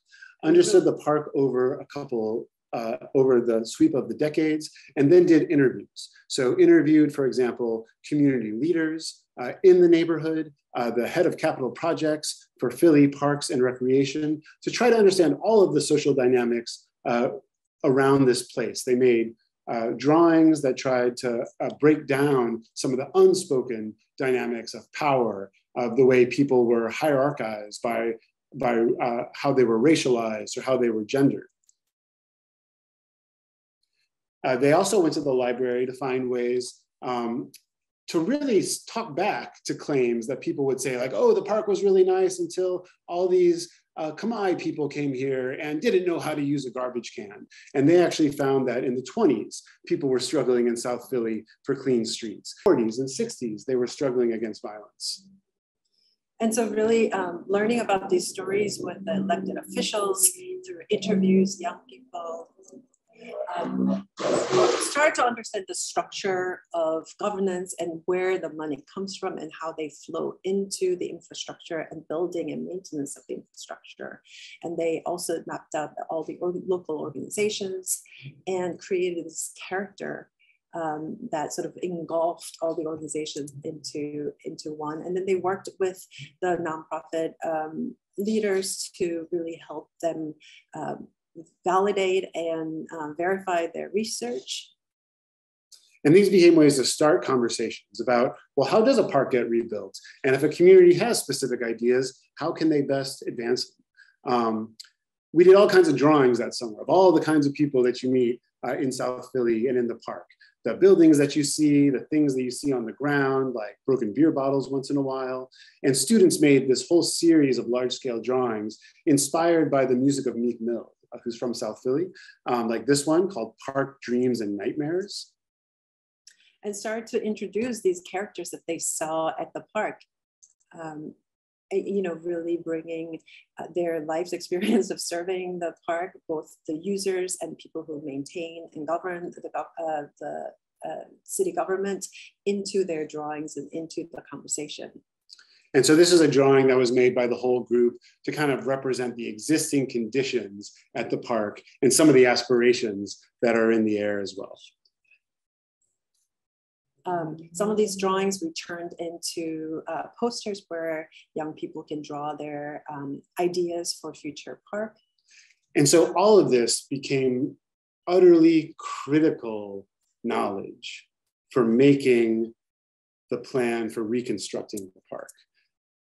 understood the park over a couple uh, over the sweep of the decades, and then did interviews. So interviewed, for example, community leaders uh, in the neighborhood, uh, the head of capital projects for Philly Parks and Recreation, to try to understand all of the social dynamics uh, around this place. They made uh, drawings that tried to uh, break down some of the unspoken dynamics of power, of the way people were hierarchized by, by how they were racialized or how they were gendered. Uh, they also went to the library to find ways um, to really talk back to claims that people would say like, oh, the park was really nice until all these uh, Khmer people came here and didn't know how to use a garbage can. And they actually found that in the 20s, people were struggling in South Philly for clean streets. 40s and 60s, they were struggling against violence. And so really um, learning about these stories with the elected officials through interviews, young people, um, start to understand the structure of governance and where the money comes from and how they flow into the infrastructure and building and maintenance of the infrastructure. And they also mapped out all the local organizations and created this character um, that sort of engulfed all the organizations into, into one. And then they worked with the nonprofit um, leaders to really help them um, validate and uh, verify their research. And these became ways to start conversations about, well, how does a park get rebuilt? And if a community has specific ideas, how can they best advance them? Um, we did all kinds of drawings that summer of all the kinds of people that you meet uh, in South Philly and in the park. The buildings that you see, the things that you see on the ground, like broken beer bottles once in a while. And students made this whole series of large scale drawings inspired by the music of Meek Mill. Uh, who's from South Philly, um, like this one called Park Dreams and Nightmares. And started to introduce these characters that they saw at the park. Um, you know, really bringing uh, their life's experience of serving the park, both the users and people who maintain and govern the, uh, the uh, city government into their drawings and into the conversation. And so this is a drawing that was made by the whole group to kind of represent the existing conditions at the park and some of the aspirations that are in the air as well. Um, some of these drawings we turned into uh, posters where young people can draw their um, ideas for future park. And so all of this became utterly critical knowledge for making the plan for reconstructing the park.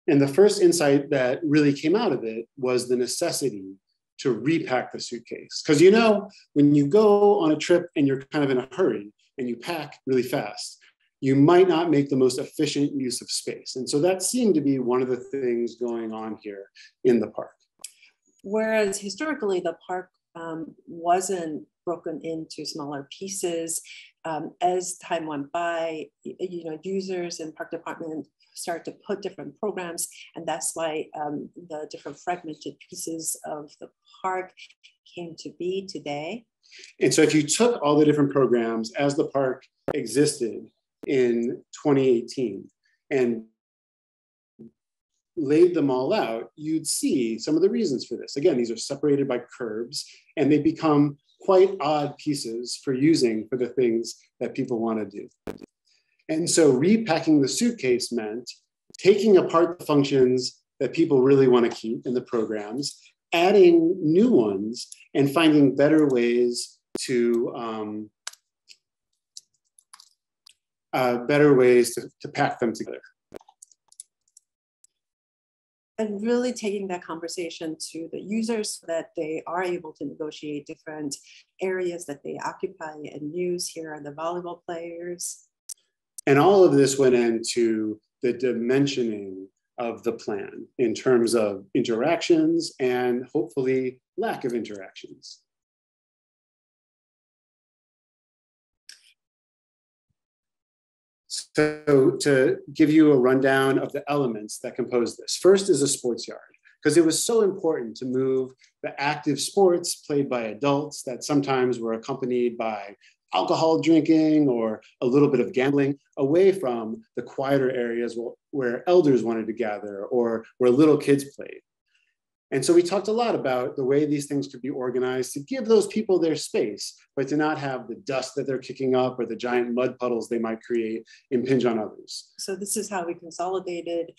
And the first insight that really came out of it was the necessity to repack the suitcase. Because you know, when you go on a trip and you're kind of in a hurry and you pack really fast, you might not make the most efficient use of space. And so that seemed to be one of the things going on here in the park. Whereas historically, the park um, wasn't broken into smaller pieces. Um, as time went by, you know, users and park department start to put different programs. And that's why um, the different fragmented pieces of the park came to be today. And so if you took all the different programs as the park existed in 2018 and laid them all out, you'd see some of the reasons for this. Again, these are separated by curbs and they become quite odd pieces for using for the things that people want to do. And so repacking the suitcase meant taking apart the functions that people really want to keep in the programs, adding new ones, and finding better ways to um, uh, better ways to, to pack them together. And really taking that conversation to the users so that they are able to negotiate different areas that they occupy and use. Here are the volleyball players. And all of this went into the dimensioning of the plan in terms of interactions and hopefully lack of interactions. So to give you a rundown of the elements that compose this. First is a sports yard, because it was so important to move the active sports played by adults that sometimes were accompanied by alcohol drinking or a little bit of gambling away from the quieter areas where elders wanted to gather or where little kids played. And so we talked a lot about the way these things could be organized to give those people their space, but to not have the dust that they're kicking up or the giant mud puddles they might create impinge on others. So this is how we consolidated,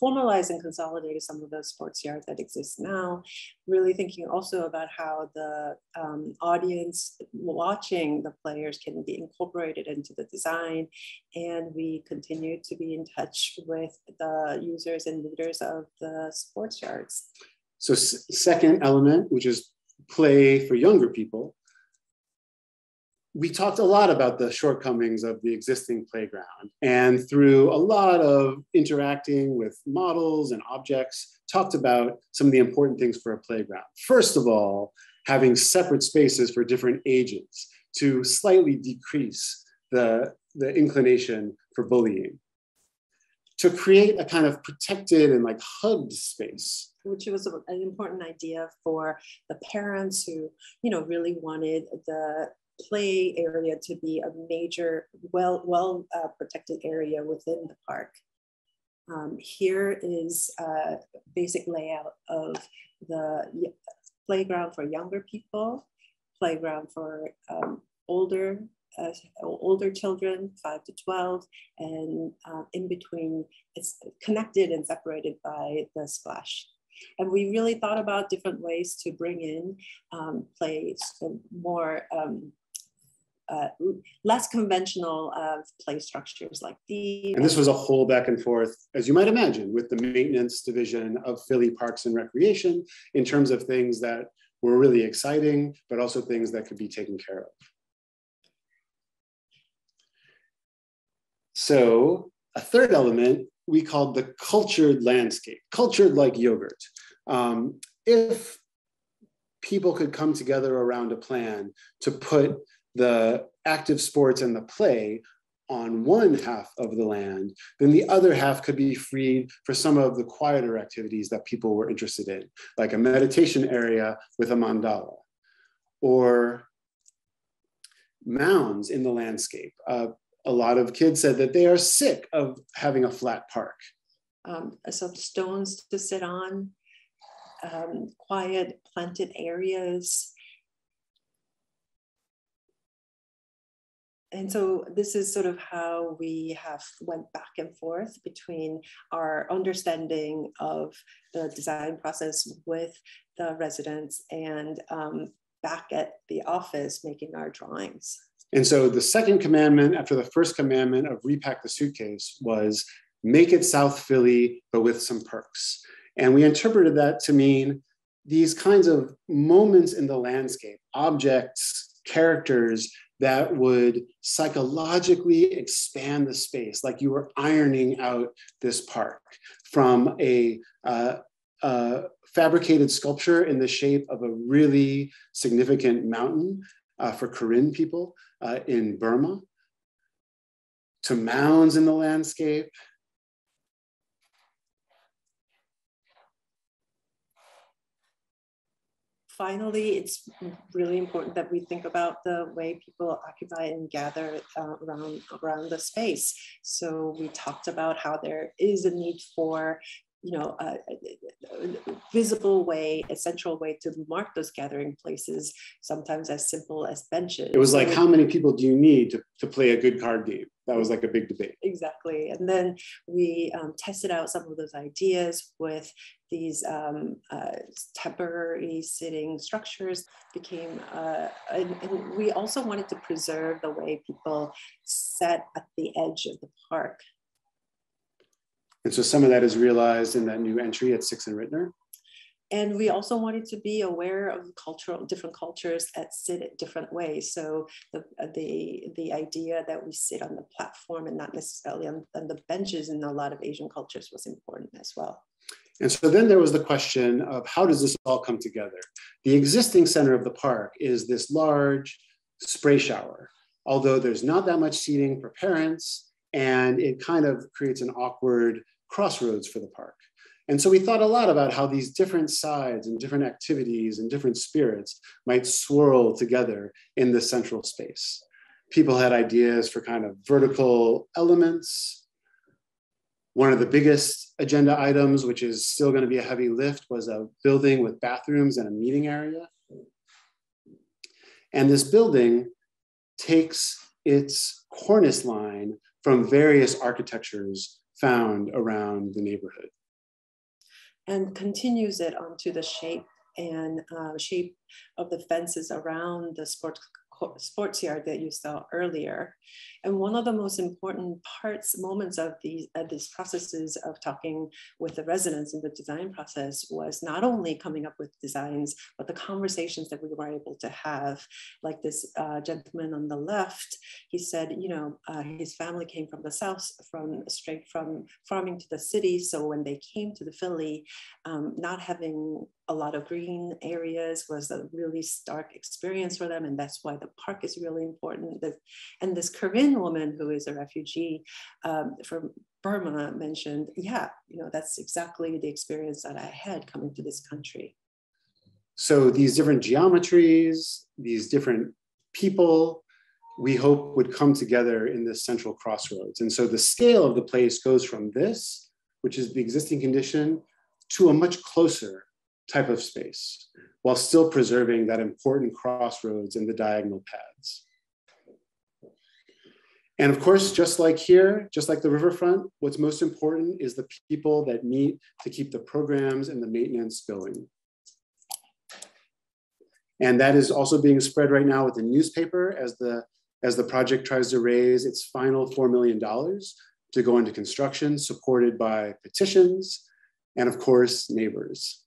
formalized and consolidated some of the sports yards that exist now, really thinking also about how the um, audience watching the players can be incorporated into the design. And we continue to be in touch with the users and leaders of the sports yards. So second element, which is play for younger people, we talked a lot about the shortcomings of the existing playground and through a lot of interacting with models and objects talked about some of the important things for a playground first of all having separate spaces for different ages to slightly decrease the, the inclination for bullying to create a kind of protected and like hugged space. Which was an important idea for the parents who, you know, really wanted the play area to be a major, well, well uh, protected area within the park. Um, here is a basic layout of the playground for younger people, playground for um, older uh, older children, 5 to 12, and uh, in between, it's connected and separated by the splash. And we really thought about different ways to bring in um, plays, more um, uh, less conventional uh, play structures like these. And this was a whole back and forth, as you might imagine, with the maintenance division of Philly Parks and Recreation in terms of things that were really exciting, but also things that could be taken care of. So a third element we called the cultured landscape, cultured like yogurt. Um, if people could come together around a plan to put the active sports and the play on one half of the land, then the other half could be freed for some of the quieter activities that people were interested in, like a meditation area with a mandala, or mounds in the landscape. Uh, a lot of kids said that they are sick of having a flat park. Um, some stones to sit on, um, quiet planted areas. And so this is sort of how we have went back and forth between our understanding of the design process with the residents and um, back at the office making our drawings. And so the second commandment after the first commandment of repack the suitcase was make it South Philly, but with some perks. And we interpreted that to mean these kinds of moments in the landscape, objects, characters that would psychologically expand the space, like you were ironing out this park from a, uh, fabricated sculpture in the shape of a really significant mountain uh, for Karen people uh, in Burma, to mounds in the landscape. Finally, it's really important that we think about the way people occupy and gather uh, around, around the space. So we talked about how there is a need for you know, a, a, visible way, a central way to mark those gathering places, sometimes as simple as benches. It was like, how many people do you need to, to play a good card game? That was like a big debate. Exactly. And then we um, tested out some of those ideas with these um, uh, temporary sitting structures became, uh, and, and we also wanted to preserve the way people sat at the edge of the park and so some of that is realized in that new entry at Six and Ritner. And we also wanted to be aware of cultural different cultures that sit at different ways. So the uh, the the idea that we sit on the platform and not necessarily on, on the benches in a lot of Asian cultures was important as well. And so then there was the question of how does this all come together? The existing center of the park is this large spray shower. Although there's not that much seating for parents, and it kind of creates an awkward crossroads for the park. And so we thought a lot about how these different sides and different activities and different spirits might swirl together in this central space. People had ideas for kind of vertical elements. One of the biggest agenda items, which is still going to be a heavy lift, was a building with bathrooms and a meeting area. And this building takes its cornice line from various architectures found around the neighborhood. And continues it onto the shape and uh, shape of the fences around the sports sports yard that you saw earlier. And one of the most important parts, moments of these, uh, these processes of talking with the residents in the design process was not only coming up with designs, but the conversations that we were able to have. Like this uh, gentleman on the left, he said, you know, uh, his family came from the south, from straight from farming to the city. So when they came to the Philly, um, not having a lot of green areas was a really stark experience for them. And that's why the park is really important. And this Karen woman who is a refugee um, from Burma mentioned, yeah, you know, that's exactly the experience that I had coming to this country. So these different geometries, these different people, we hope would come together in this central crossroads. And so the scale of the place goes from this, which is the existing condition, to a much closer type of space, while still preserving that important crossroads and the diagonal paths. And of course, just like here, just like the riverfront, what's most important is the people that meet to keep the programs and the maintenance going. And that is also being spread right now with the newspaper as the, as the project tries to raise its final $4 million to go into construction, supported by petitions and of course, neighbors.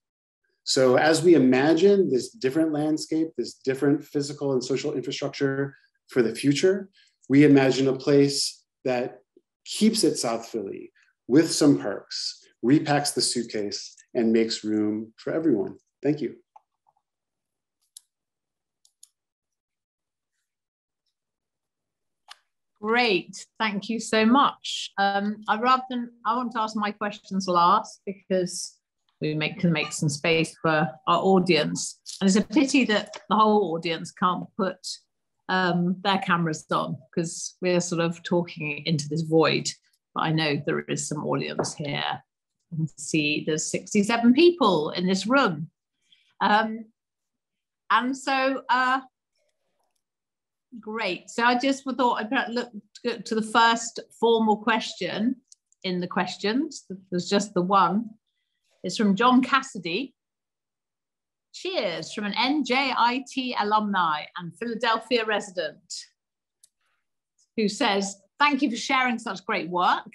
So as we imagine this different landscape, this different physical and social infrastructure for the future, we imagine a place that keeps it South Philly with some parks, repacks the suitcase, and makes room for everyone. Thank you. Great, thank you so much. Um, I rather than I want to ask my questions last because we make can make some space for our audience. And it's a pity that the whole audience can't put um, their cameras on because we're sort of talking into this void. But I know there is some audience here. You can see there's 67 people in this room. Um, and so, uh, great. So I just thought I'd look to the first formal question in the questions. There's just the one. It's from John Cassidy. Cheers from an NJIT alumni and Philadelphia resident who says, thank you for sharing such great work.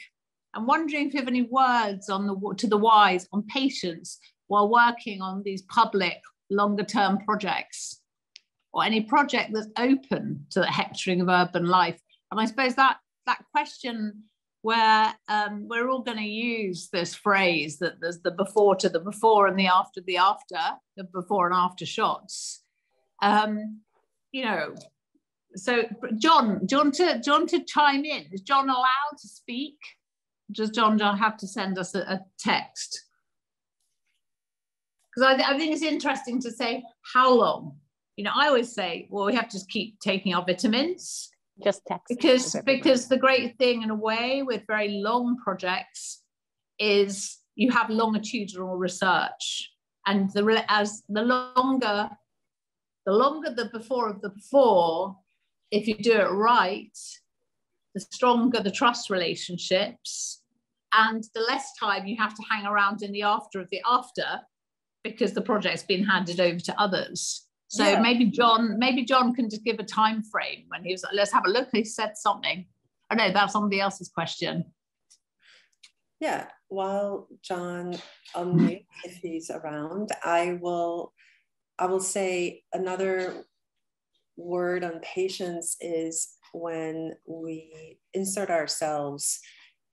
I'm wondering if you have any words on the, to the wise on patience while working on these public longer term projects or any project that's open to the hectoring of urban life. And I suppose that that question where um, we're all going to use this phrase that there's the before to the before and the after the after, the before and after shots. Um, you know, so John, John to John to chime in. Is John allowed to speak? Does John John have to send us a, a text? Because I, I think it's interesting to say how long. You know, I always say, well, we have to just keep taking our vitamins just text because because the great thing in a way with very long projects is you have longitudinal research. And the as the longer the longer the before of the before if you do it right the stronger the trust relationships and the less time you have to hang around in the after of the after because the project's been handed over to others so yeah. maybe John, maybe John can just give a time frame when he was like, let's have a look. He said something. I know that's somebody else's question. Yeah, while John unmutes if he's around, I will I will say another word on patience is when we insert ourselves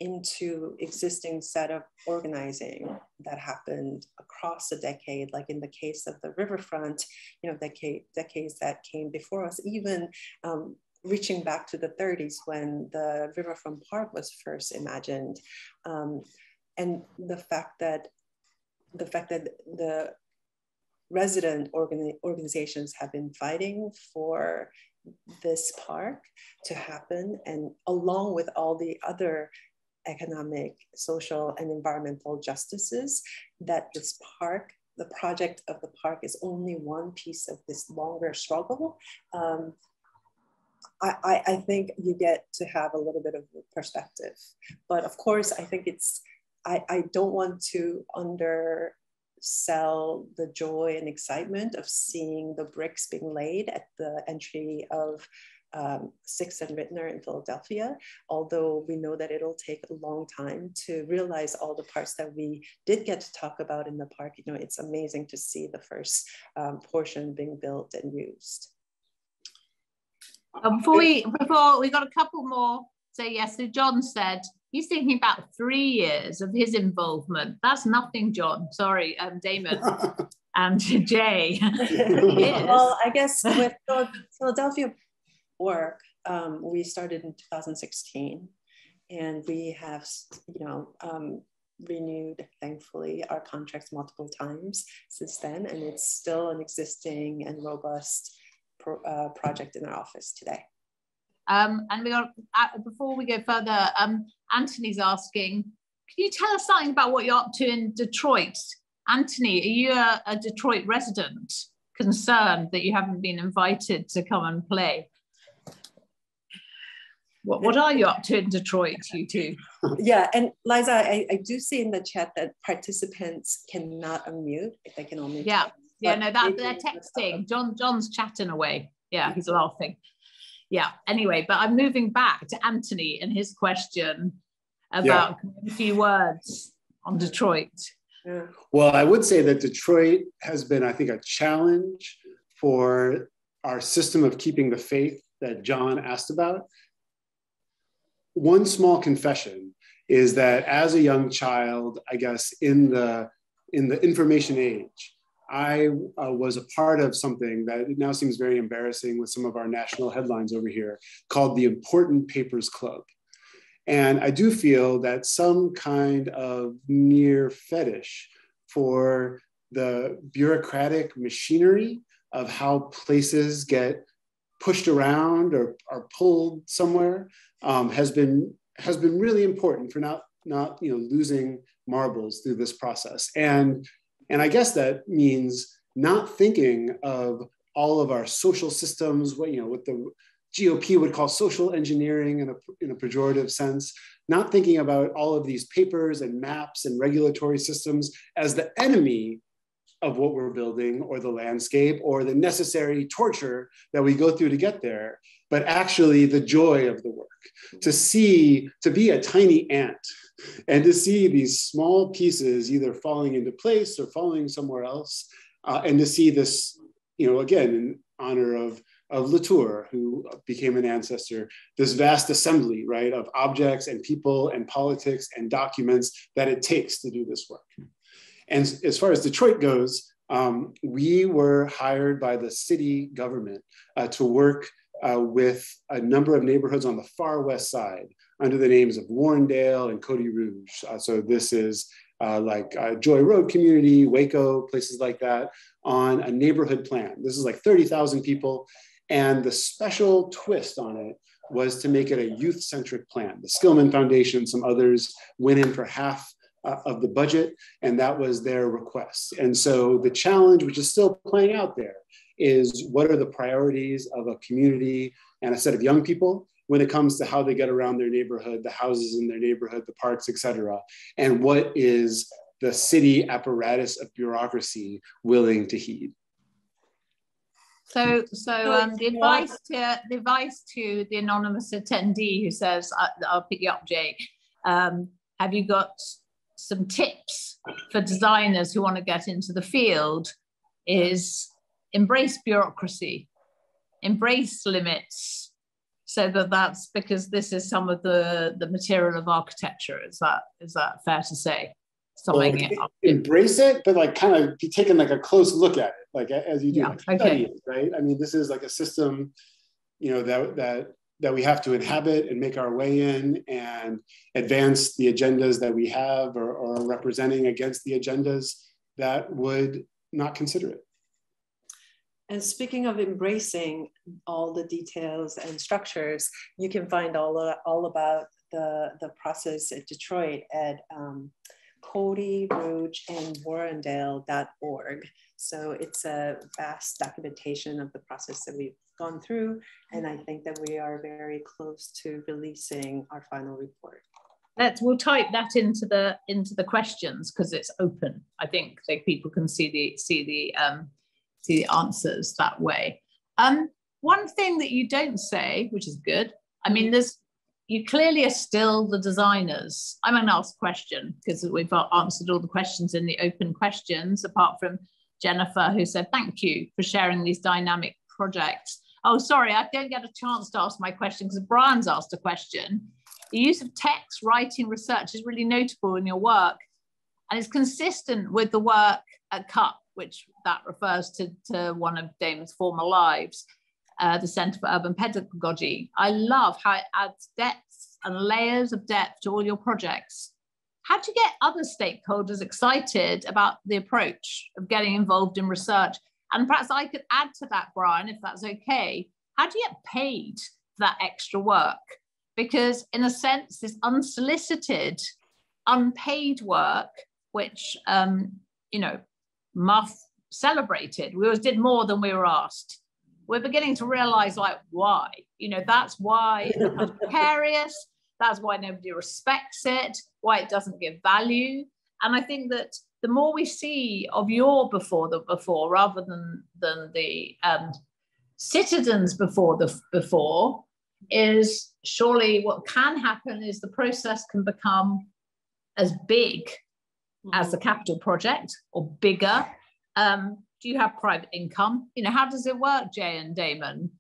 into existing set of organizing that happened across a decade, like in the case of the riverfront, you know, decade, decades that came before us, even um, reaching back to the 30s when the riverfront park was first imagined. Um, and the fact that the fact that the resident organi organizations have been fighting for this park to happen and along with all the other economic, social, and environmental justices, that this park, the project of the park is only one piece of this longer struggle. Um, I, I, think you get to have a little bit of perspective. But of course, I think it's, I, I don't want to undersell the joy and excitement of seeing the bricks being laid at the entry of um, Sixth and Ritner in Philadelphia, although we know that it'll take a long time to realize all the parts that we did get to talk about in the park. You know, it's amazing to see the first um, portion being built and used. Uh, before we, before we got a couple more. So yes, so John said he's thinking about three years of his involvement. That's nothing, John. Sorry, um, Damon. and Jae. well, I guess with Philadelphia work, um, we started in 2016. And we have, you know, um, renewed, thankfully, our contracts multiple times since then, and it's still an existing and robust pro, uh, project in our office today. Um, and we got uh, before we go further, um, Anthony's asking, can you tell us something about what you're up to in Detroit? Anthony, are you a, a Detroit resident? Concerned that you haven't been invited to come and play? What, what are you up to in Detroit, you two? Yeah, and Liza, I, I do see in the chat that participants cannot unmute if they can only. Yeah, text, yeah, no, that they're texting. John, John's chatting away. Yeah, he's laughing. Yeah. Anyway, but I'm moving back to Anthony and his question about yeah. a few words on Detroit. Yeah. Well, I would say that Detroit has been, I think, a challenge for our system of keeping the faith that John asked about one small confession is that as a young child, I guess in the in the information age, I uh, was a part of something that now seems very embarrassing with some of our national headlines over here called the Important Papers Club. And I do feel that some kind of near fetish for the bureaucratic machinery of how places get pushed around or are pulled somewhere um, has been has been really important for not not you know losing marbles through this process. And and i guess that means not thinking of all of our social systems what you know what the gop would call social engineering in a, in a pejorative sense not thinking about all of these papers and maps and regulatory systems as the enemy of what we're building or the landscape or the necessary torture that we go through to get there, but actually the joy of the work. To see, to be a tiny ant and to see these small pieces either falling into place or falling somewhere else, uh, and to see this, you know, again, in honor of of Latour, who became an ancestor, this vast assembly, right, of objects and people and politics and documents that it takes to do this work. And as far as Detroit goes, um, we were hired by the city government uh, to work uh, with a number of neighborhoods on the far west side under the names of Warrendale and Cody Rouge. Uh, so this is uh, like uh, Joy Road community, Waco, places like that on a neighborhood plan. This is like 30,000 people. And the special twist on it was to make it a youth-centric plan. The Skillman Foundation, some others went in for half uh, of the budget, and that was their request. And so the challenge, which is still playing out there, is what are the priorities of a community and a set of young people when it comes to how they get around their neighborhood, the houses in their neighborhood, the parks, et cetera, and what is the city apparatus of bureaucracy willing to heed. So, so um, the advice to the advice to the anonymous attendee who says, "I'll pick you up, Jae." Um, have you got some tips for designers who want to get into the field is embrace bureaucracy, embrace limits, so that that's because this is some of the the material of architecture. Is that is that fair to say? Something Well, embrace it, but like kind of be taking like a close look at it, like as you do, yeah, like okay. it, right? I mean, this is like a system, you know, that that that we have to inhabit and make our way in and advance the agendas that we have or, or representing against the agendas that would not consider it. And speaking of embracing all the details and structures, you can find all, all about the, the process at Detroit at um, Cody, Rouge, and Warrendale.org. So it's a vast documentation of the process that we've gone through. And I think that we are very close to releasing our final report. Let's we'll type that into the into the questions because it's open. I think so people can see the see the um, see the answers that way. Um, one thing that you don't say, which is good. I mean, there's you clearly are still the designers. I'm going to ask a question because we've answered all the questions in the open questions, apart from Jennifer, who said, Thank you for sharing these dynamic projects. Oh, sorry, I don't get a chance to ask my question because Brian's asked a question. The use of text, writing, research is really notable in your work and it's consistent with the work at CUP, which that refers to, to one of Damon's former lives, uh, the Center for Urban Pedagogy. I love how it adds depth and layers of depth to all your projects. How do you get other stakeholders excited about the approach of getting involved in research? And perhaps I could add to that, Brian, if that's okay. How do you get paid for that extra work? Because, in a sense, this unsolicited, unpaid work, which, um, you know, muf celebrated, we always did more than we were asked. We're beginning to realize, like, why? You know, that's why it's precarious. That's why nobody respects it, why it doesn't give value. And I think that the more we see of your before the before rather than than the um, citizens before the before is surely what can happen is the process can become as big mm-hmm. as the capital project or bigger um, do you have private income you know how does it work jae and damon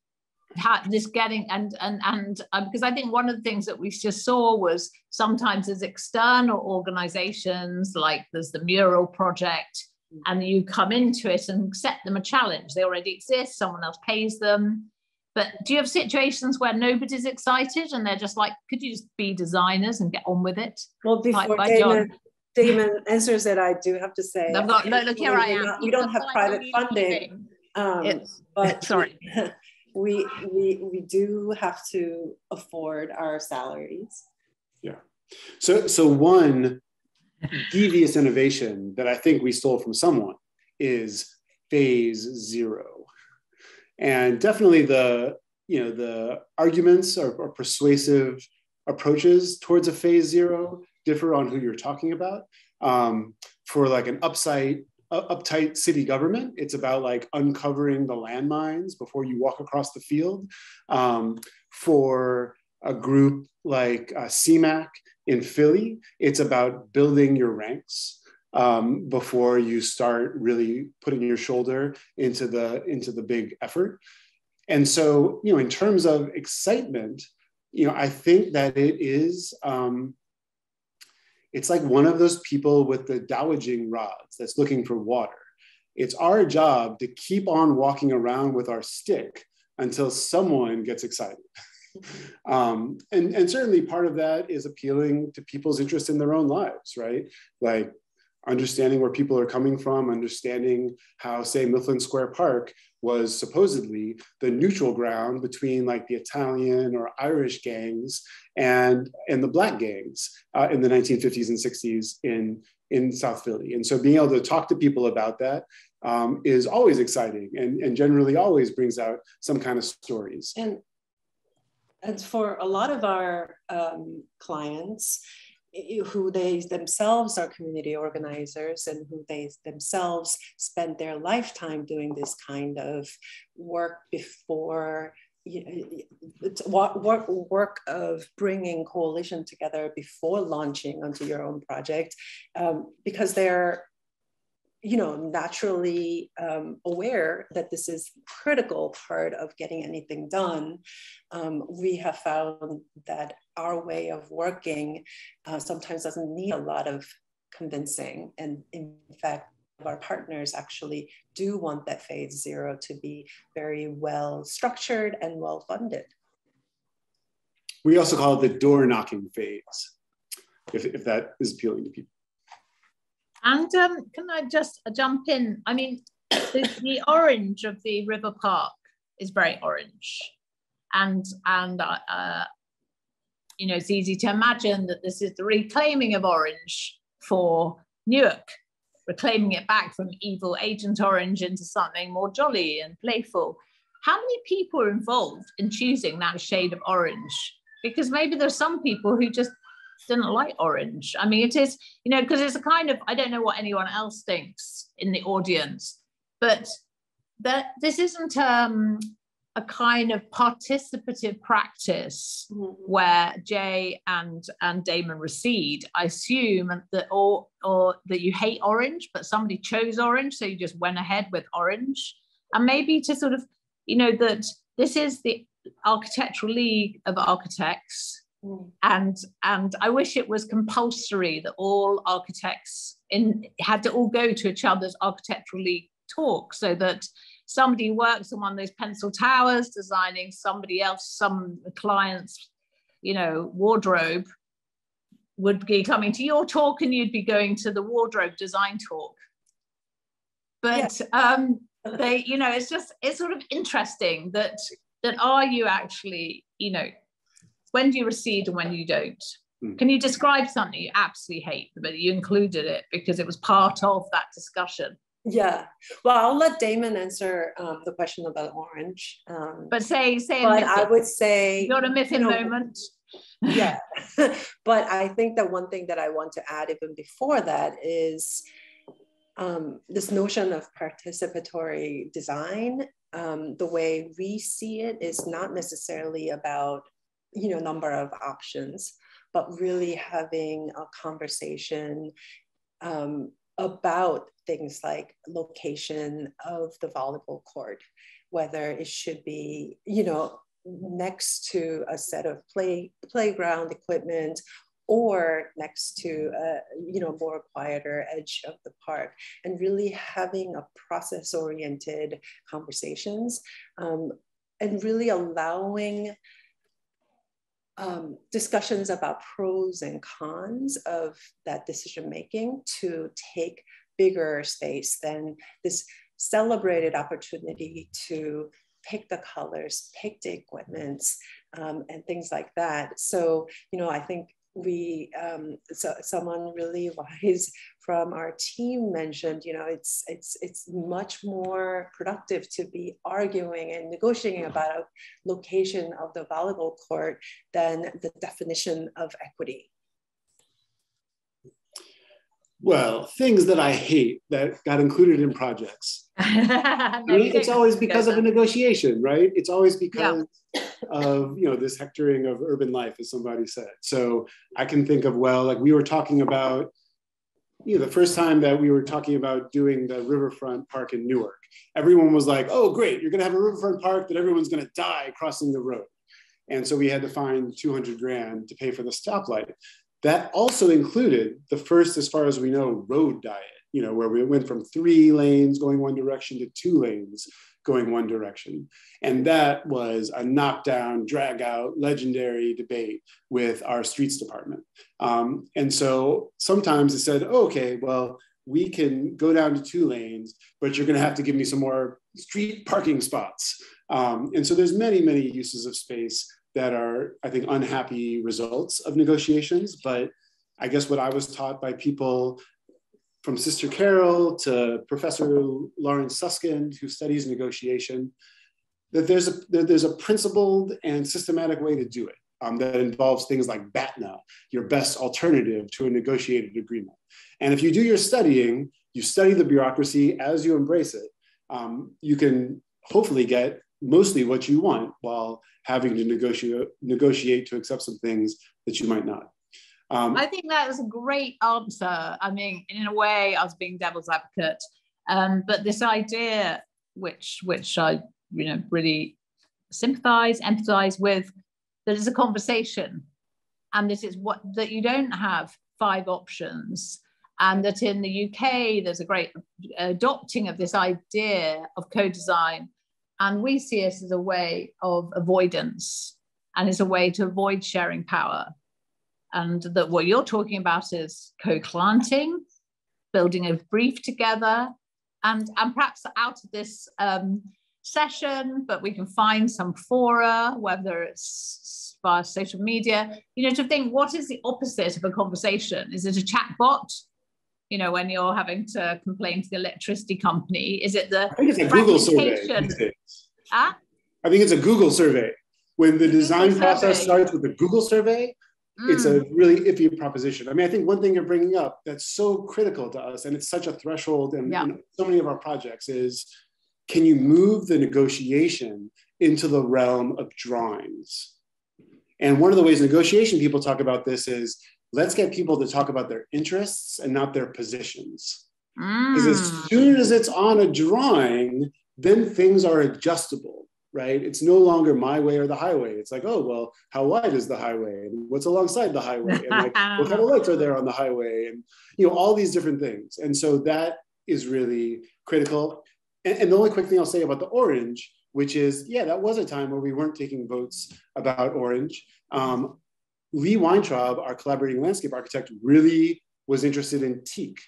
how this getting and and and um, because I think one of the things that we just saw was sometimes there's external organizations like there's the mural project and you come into it and set them a challenge. They already exist someone else pays them. But do you have situations where nobody's excited and they're just like could you just be designers and get on with it? Well before like Damon, Damon answers it I do have to say. I've got look, look here I am. we don't have private funding um, but sorry we we we do have to afford our salaries. Yeah. So so one devious innovation that I think we stole from someone is phase zero. And definitely the you know the arguments or, or persuasive approaches towards a phase zero differ on who you're talking about. Um, for like an upside uptight city government. It's about like uncovering the landmines before you walk across the field. Um, for a group like uh, SEAMAAC in Philly, it's about building your ranks um, before you start really putting your shoulder into the into the big effort. And so, you know, in terms of excitement, you know, I think that it is um, it's like one of those people with the dowaging rods that's looking for water. It's our job to keep on walking around with our stick until someone gets excited. um, and, and certainly part of that is appealing to people's interest in their own lives, right? Like understanding where people are coming from, understanding how, say, Mifflin Square Park was supposedly the neutral ground between like the Italian or Irish gangs and, and the black gangs uh, in the 1950s and 60s in, in South Philly. And so being able to talk to people about that um, is always exciting and, and generally always brings out some kind of stories. And, and for a lot of our um, clients, who they themselves are community organizers and who they themselves spend their lifetime doing this kind of work before work, work of bringing coalition together before launching onto your own project um, because they're you know, naturally um, aware that this is critical part of getting anything done, um, we have found that our way of working uh, sometimes doesn't need a lot of convincing. And in fact, our partners actually do want that phase zero to be very well structured and well funded. We also call it the door knocking phase, if, if that is appealing to people. And um, can I just jump in? I mean, the, the, orange of the river park is very orange, and and uh, uh, you know it's easy to imagine that this is the reclaiming of orange for Newark, reclaiming it back from evil Agent Orange into something more jolly and playful. How many people are involved in choosing that shade of orange? Because maybe there's some people who just didn't like orange. I mean, it is, you know, because it's a kind of, I don't know what anyone else thinks in the audience, but that this isn't um, a kind of participative practice mm-hmm. where Jae and and Damon recede. I assume that or or that you hate orange, but somebody chose orange, so you just went ahead with orange, and maybe to sort of, you know, that this is the Architectural League of Architects Mm. And and I wish it was compulsory that all architects in had to all go to each other's architectural league talk so that somebody works on one of those pencil towers designing somebody else, some clients you know, wardrobe would be coming to your talk and you'd be going to the wardrobe design talk. But um, they, you know, it's just, it's sort of interesting that, that are you actually, you know, when do you recede and when you don't? Hmm. Can you describe something you absolutely hate, but you included it because it was part of that discussion? Yeah. Well, I'll let Damon answer um, the question about orange. Um, but say, say, but I would say you're a myth in you know, moment. yeah. but I think that one thing that I want to add even before that is um, this notion of participatory design. Um, the way we see it is not necessarily about you know number of options, but really having a conversation um, about things like location of the volleyball court, whether it should be, you know, next to a set of play playground equipment or next to a you know more quieter edge of the park and really having a process oriented conversations um, and really allowing um, discussions about pros and cons of that decision making to take bigger space than this celebrated opportunity to pick the colors, pick the equipments, um, and things like that. So, you know, I think we um, so someone really wise from our team mentioned you know it's it's it's much more productive to be arguing and negotiating about a location of the volleyball court than the definition of equity. Well things that i hate that got included in projects. I mean, it's always because of a negotiation right? It's always because yeah of you know this hectoring of urban life, as somebody said. So I can think of well, like we were talking about, you know, the first time that we were talking about doing the riverfront park in Newark, everyone was like, "Oh, great, you're going to have a riverfront park that everyone's going to die crossing the road," and so we had to find 200 grand to pay for the stoplight. That also included the first, as far as we know, road diet. You know, where we went from three lanes going one direction to two lanes going one direction. And that was a knockdown, drag out, legendary debate with our streets department. Um, and so sometimes it said, oh, okay, well, we can go down to two lanes, but you're going to have to give me some more street parking spots. Um, and so there's many, many uses of space that are, I think, unhappy results of negotiations. But I guess what I was taught by people from Sister Carol to Professor Lawrence Susskind, who studies negotiation, that there's a, that there's a principled and systematic way to do it um, that involves things like BATNA, your best alternative to a negotiated agreement. And if you do your studying, you study the bureaucracy as you embrace it, um, you can hopefully get mostly what you want while having to negotiate, negotiate to accept some things that you might not. Um, I think that was a great answer. I mean, in a way, I was being devil's advocate, um, but this idea, which which I you know really sympathise, empathise with, that is a conversation, and this is what that you don't have five options, and that in the UK there's a great adopting of this idea of co-design, and we see it as a way of avoidance, and as a way to avoid sharing power and that what you're talking about is co-planting, building a brief together, and, and perhaps out of this um, session, but we can find some fora, whether it's via social media, you know, to think what is the opposite of a conversation? Is it a chat bot? You know, when you're having to complain to the electricity company, is it the I think it's a Google survey? Ah? I think it's a Google survey. When the design process starts with a Google survey, it's a mm. really iffy proposition. I mean, I think one thing you're bringing up that's so critical to us, and it's such a threshold in, yeah. in so many of our projects, is can you move the negotiation into the realm of drawings? And one of the ways negotiation people talk about this is let's get people to talk about their interests and not their positions. Because mm. as soon as it's on a drawing, then things are adjustable right? It's no longer my way or the highway. It's like, oh, well, how wide is the highway? And what's alongside the highway? And like, what kind of lights are there on the highway? And, you know, all these different things. And so that is really critical. And, and the only quick thing I'll say about the orange, which is, yeah, that was a time where we weren't taking votes about orange. Um, Lee Weintraub, our collaborating landscape architect, really was interested in teak.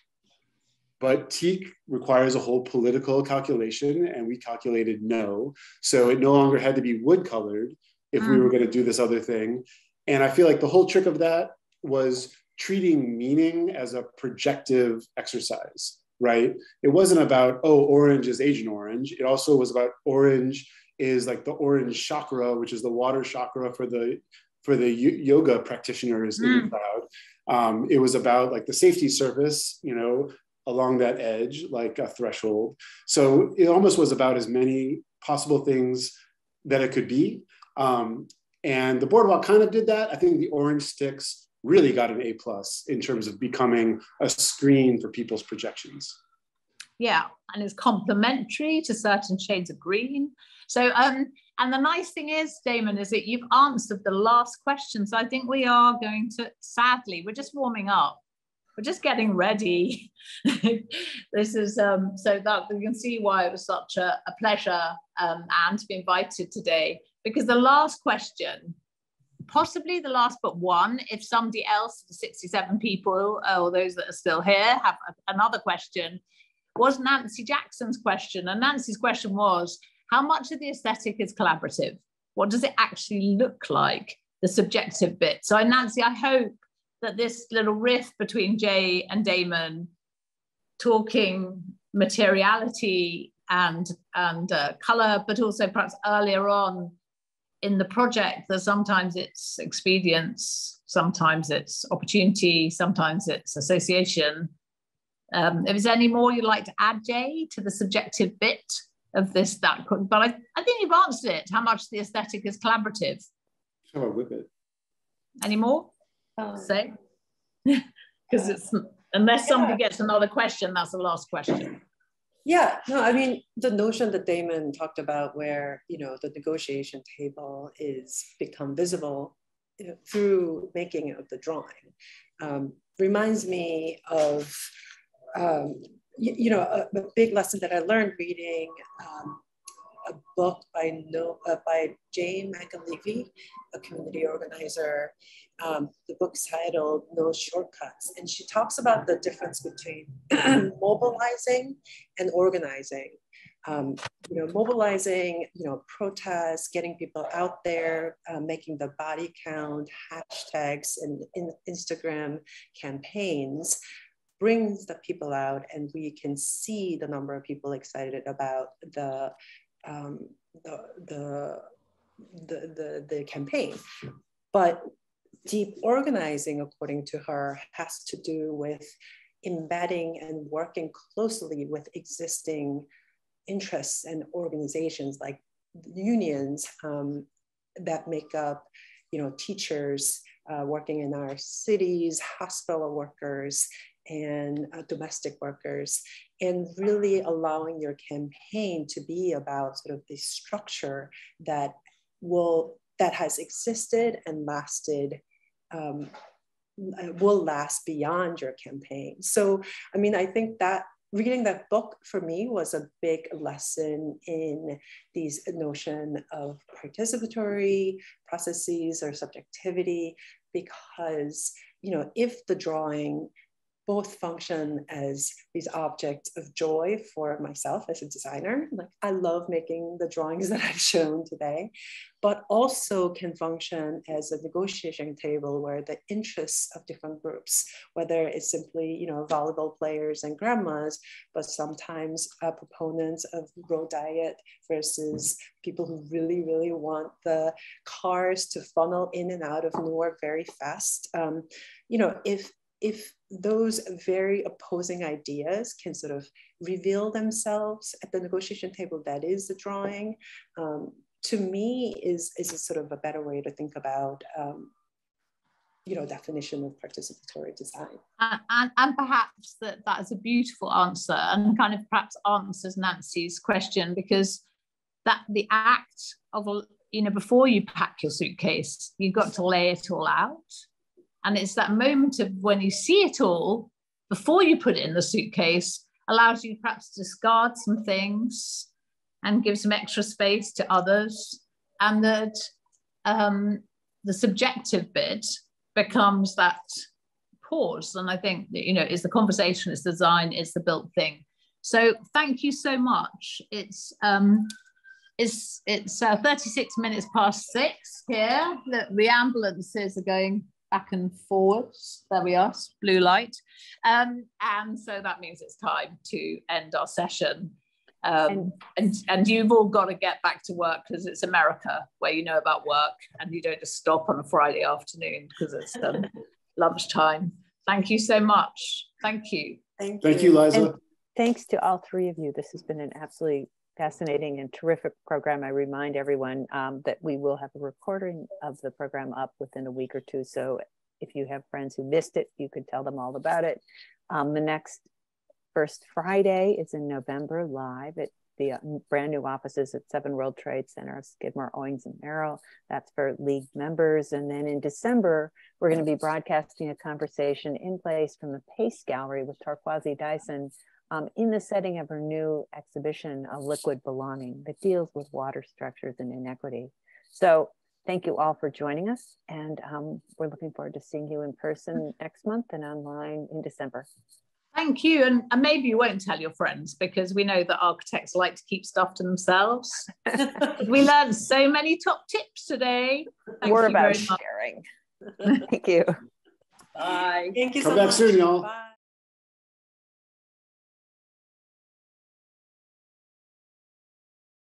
But teak requires a whole political calculation, and we calculated no. So it no longer had to be wood colored if mm. we were mm. going to do this other thing. And I feel like the whole trick of that was treating meaning as a projective exercise, right? It wasn't about, oh, orange is Agent Orange. It also was about orange is like the orange chakra, which is the water chakra for the for the yoga practitioners mm. in the mm. crowd. Um, it was about like the safety surface, you know, along that edge, like a threshold. So it almost was about as many possible things that it could be. Um, and the boardwalk kind of did that. I think the orange sticks really got an A plus in terms of becoming a screen for people's projections. Yeah, and it's complementary to certain shades of green. So, um, and the nice thing is, Damon, is that you've answered the last question. So I think we are going to, sadly, we're just warming up. We're just getting ready. this is um, so that you can see why it was such a, a pleasure um, and to be invited today. Because the last question, possibly the last but one, if somebody else, the 67 people or those that are still here, have another question, was Nancy Jackson's question. And Nancy's question was how much of the aesthetic is collaborative? What does it actually look like, the subjective bit? So, Nancy, I hope that this little riff between Jae and Damon talking materiality and, and uh, color, but also perhaps earlier on in the project that sometimes it's expedience, sometimes it's opportunity, sometimes it's association. Um, if there's any more you'd like to add, Jae, to the subjective bit, of this that could but I, I think you've answered it how much the aesthetic is collaborative. Sure with it. Any more um, say because it's unless somebody yeah. gets another question that's the last question. Yeah no i mean the notion that damon talked about where you know the negotiation table is become visible you know, through making of the drawing um, reminds me of um, you, you know, a, a, big lesson that I learned reading um, a book by no uh, by Jane McAlevey, a community organizer. Um, the book's titled "No Shortcuts," and she talks about the difference between mobilizing and organizing. Um, you know, mobilizing, you know, protests, getting people out there, uh, making the body count, hashtags, and in Instagram campaigns brings the people out and we can see the number of people excited about the, um, the, the, the, the, campaign. But deep organizing, according to her, has to do with embedding and working closely with existing interests and organizations like unions um, that make up, you know, teachers uh, working in our cities, hospital workers, and uh, domestic workers, and really allowing your campaign to be about sort of the structure that will that has existed and lasted um, uh, will last beyond your campaign. So, I mean, I think that reading that book for me was a big lesson in these notion of participatory processes or subjectivity because you know if the drawing both function as these objects of joy for myself as a designer. Like I love making the drawings that I've shown today, but also can function as a negotiation table where the interests of different groups, whether it's simply, you know, volleyball players and grandmas, but sometimes uh, proponents of road diet versus people who really, really want the cars to funnel in and out of Newark very fast. Um, you know, if if those very opposing ideas can sort of reveal themselves at the negotiation table that is the drawing, um, to me is, is a sort of a better way to think about um, you know, definition of participatory design. And, and, and, perhaps that, that is a beautiful answer and kind of perhaps answers Nancy's question because that the act of, you know, before you pack your suitcase, you've got to lay it all out and it's that moment of when you see it all before you put it in the suitcase, allows you perhaps to discard some things and give some extra space to others. And that um, the subjective bit becomes that pause. And I think, you know, it's the conversation, it's the design, it's the built thing. So thank you so much. It's um, it's it's uh, 36 minutes past six here. The, the ambulances are going back and forwards. There we are, blue light. Um, and so that means it's time to end our session. Um, and, and, and you've all got to get back to work because it's America where you know about work and you don't just stop on a Friday afternoon because it's um, lunchtime. Thank you so much. Thank you. Thank you, Thank you Liza. And thanks to all three of you. This has been an absolutely fascinating and terrific program. I remind everyone um, that we will have a recording of the program up within a week or two. So if you have friends who missed it, you could tell them all about it. Um, the next first Friday is in November live at the uh, brand new offices at Seven World Trade Center, Skidmore, Owings, and Merrill. That's for league members. And then in December, we're going to be broadcasting a conversation in place from the Pace Gallery with Torkwase Dyson um, in the setting of her new exhibition, A Liquid Belonging, that deals with water structures and inequity. So thank you all for joining us. And um, we're looking forward to seeing you in person next month and online in December. Thank you. And, and maybe you won't tell your friends because we know that architects like to keep stuff to themselves. we learned so many top tips today. Thank We're about sharing. Thank you. Bye. Thank you Come so back much. soon, y'all. Bye.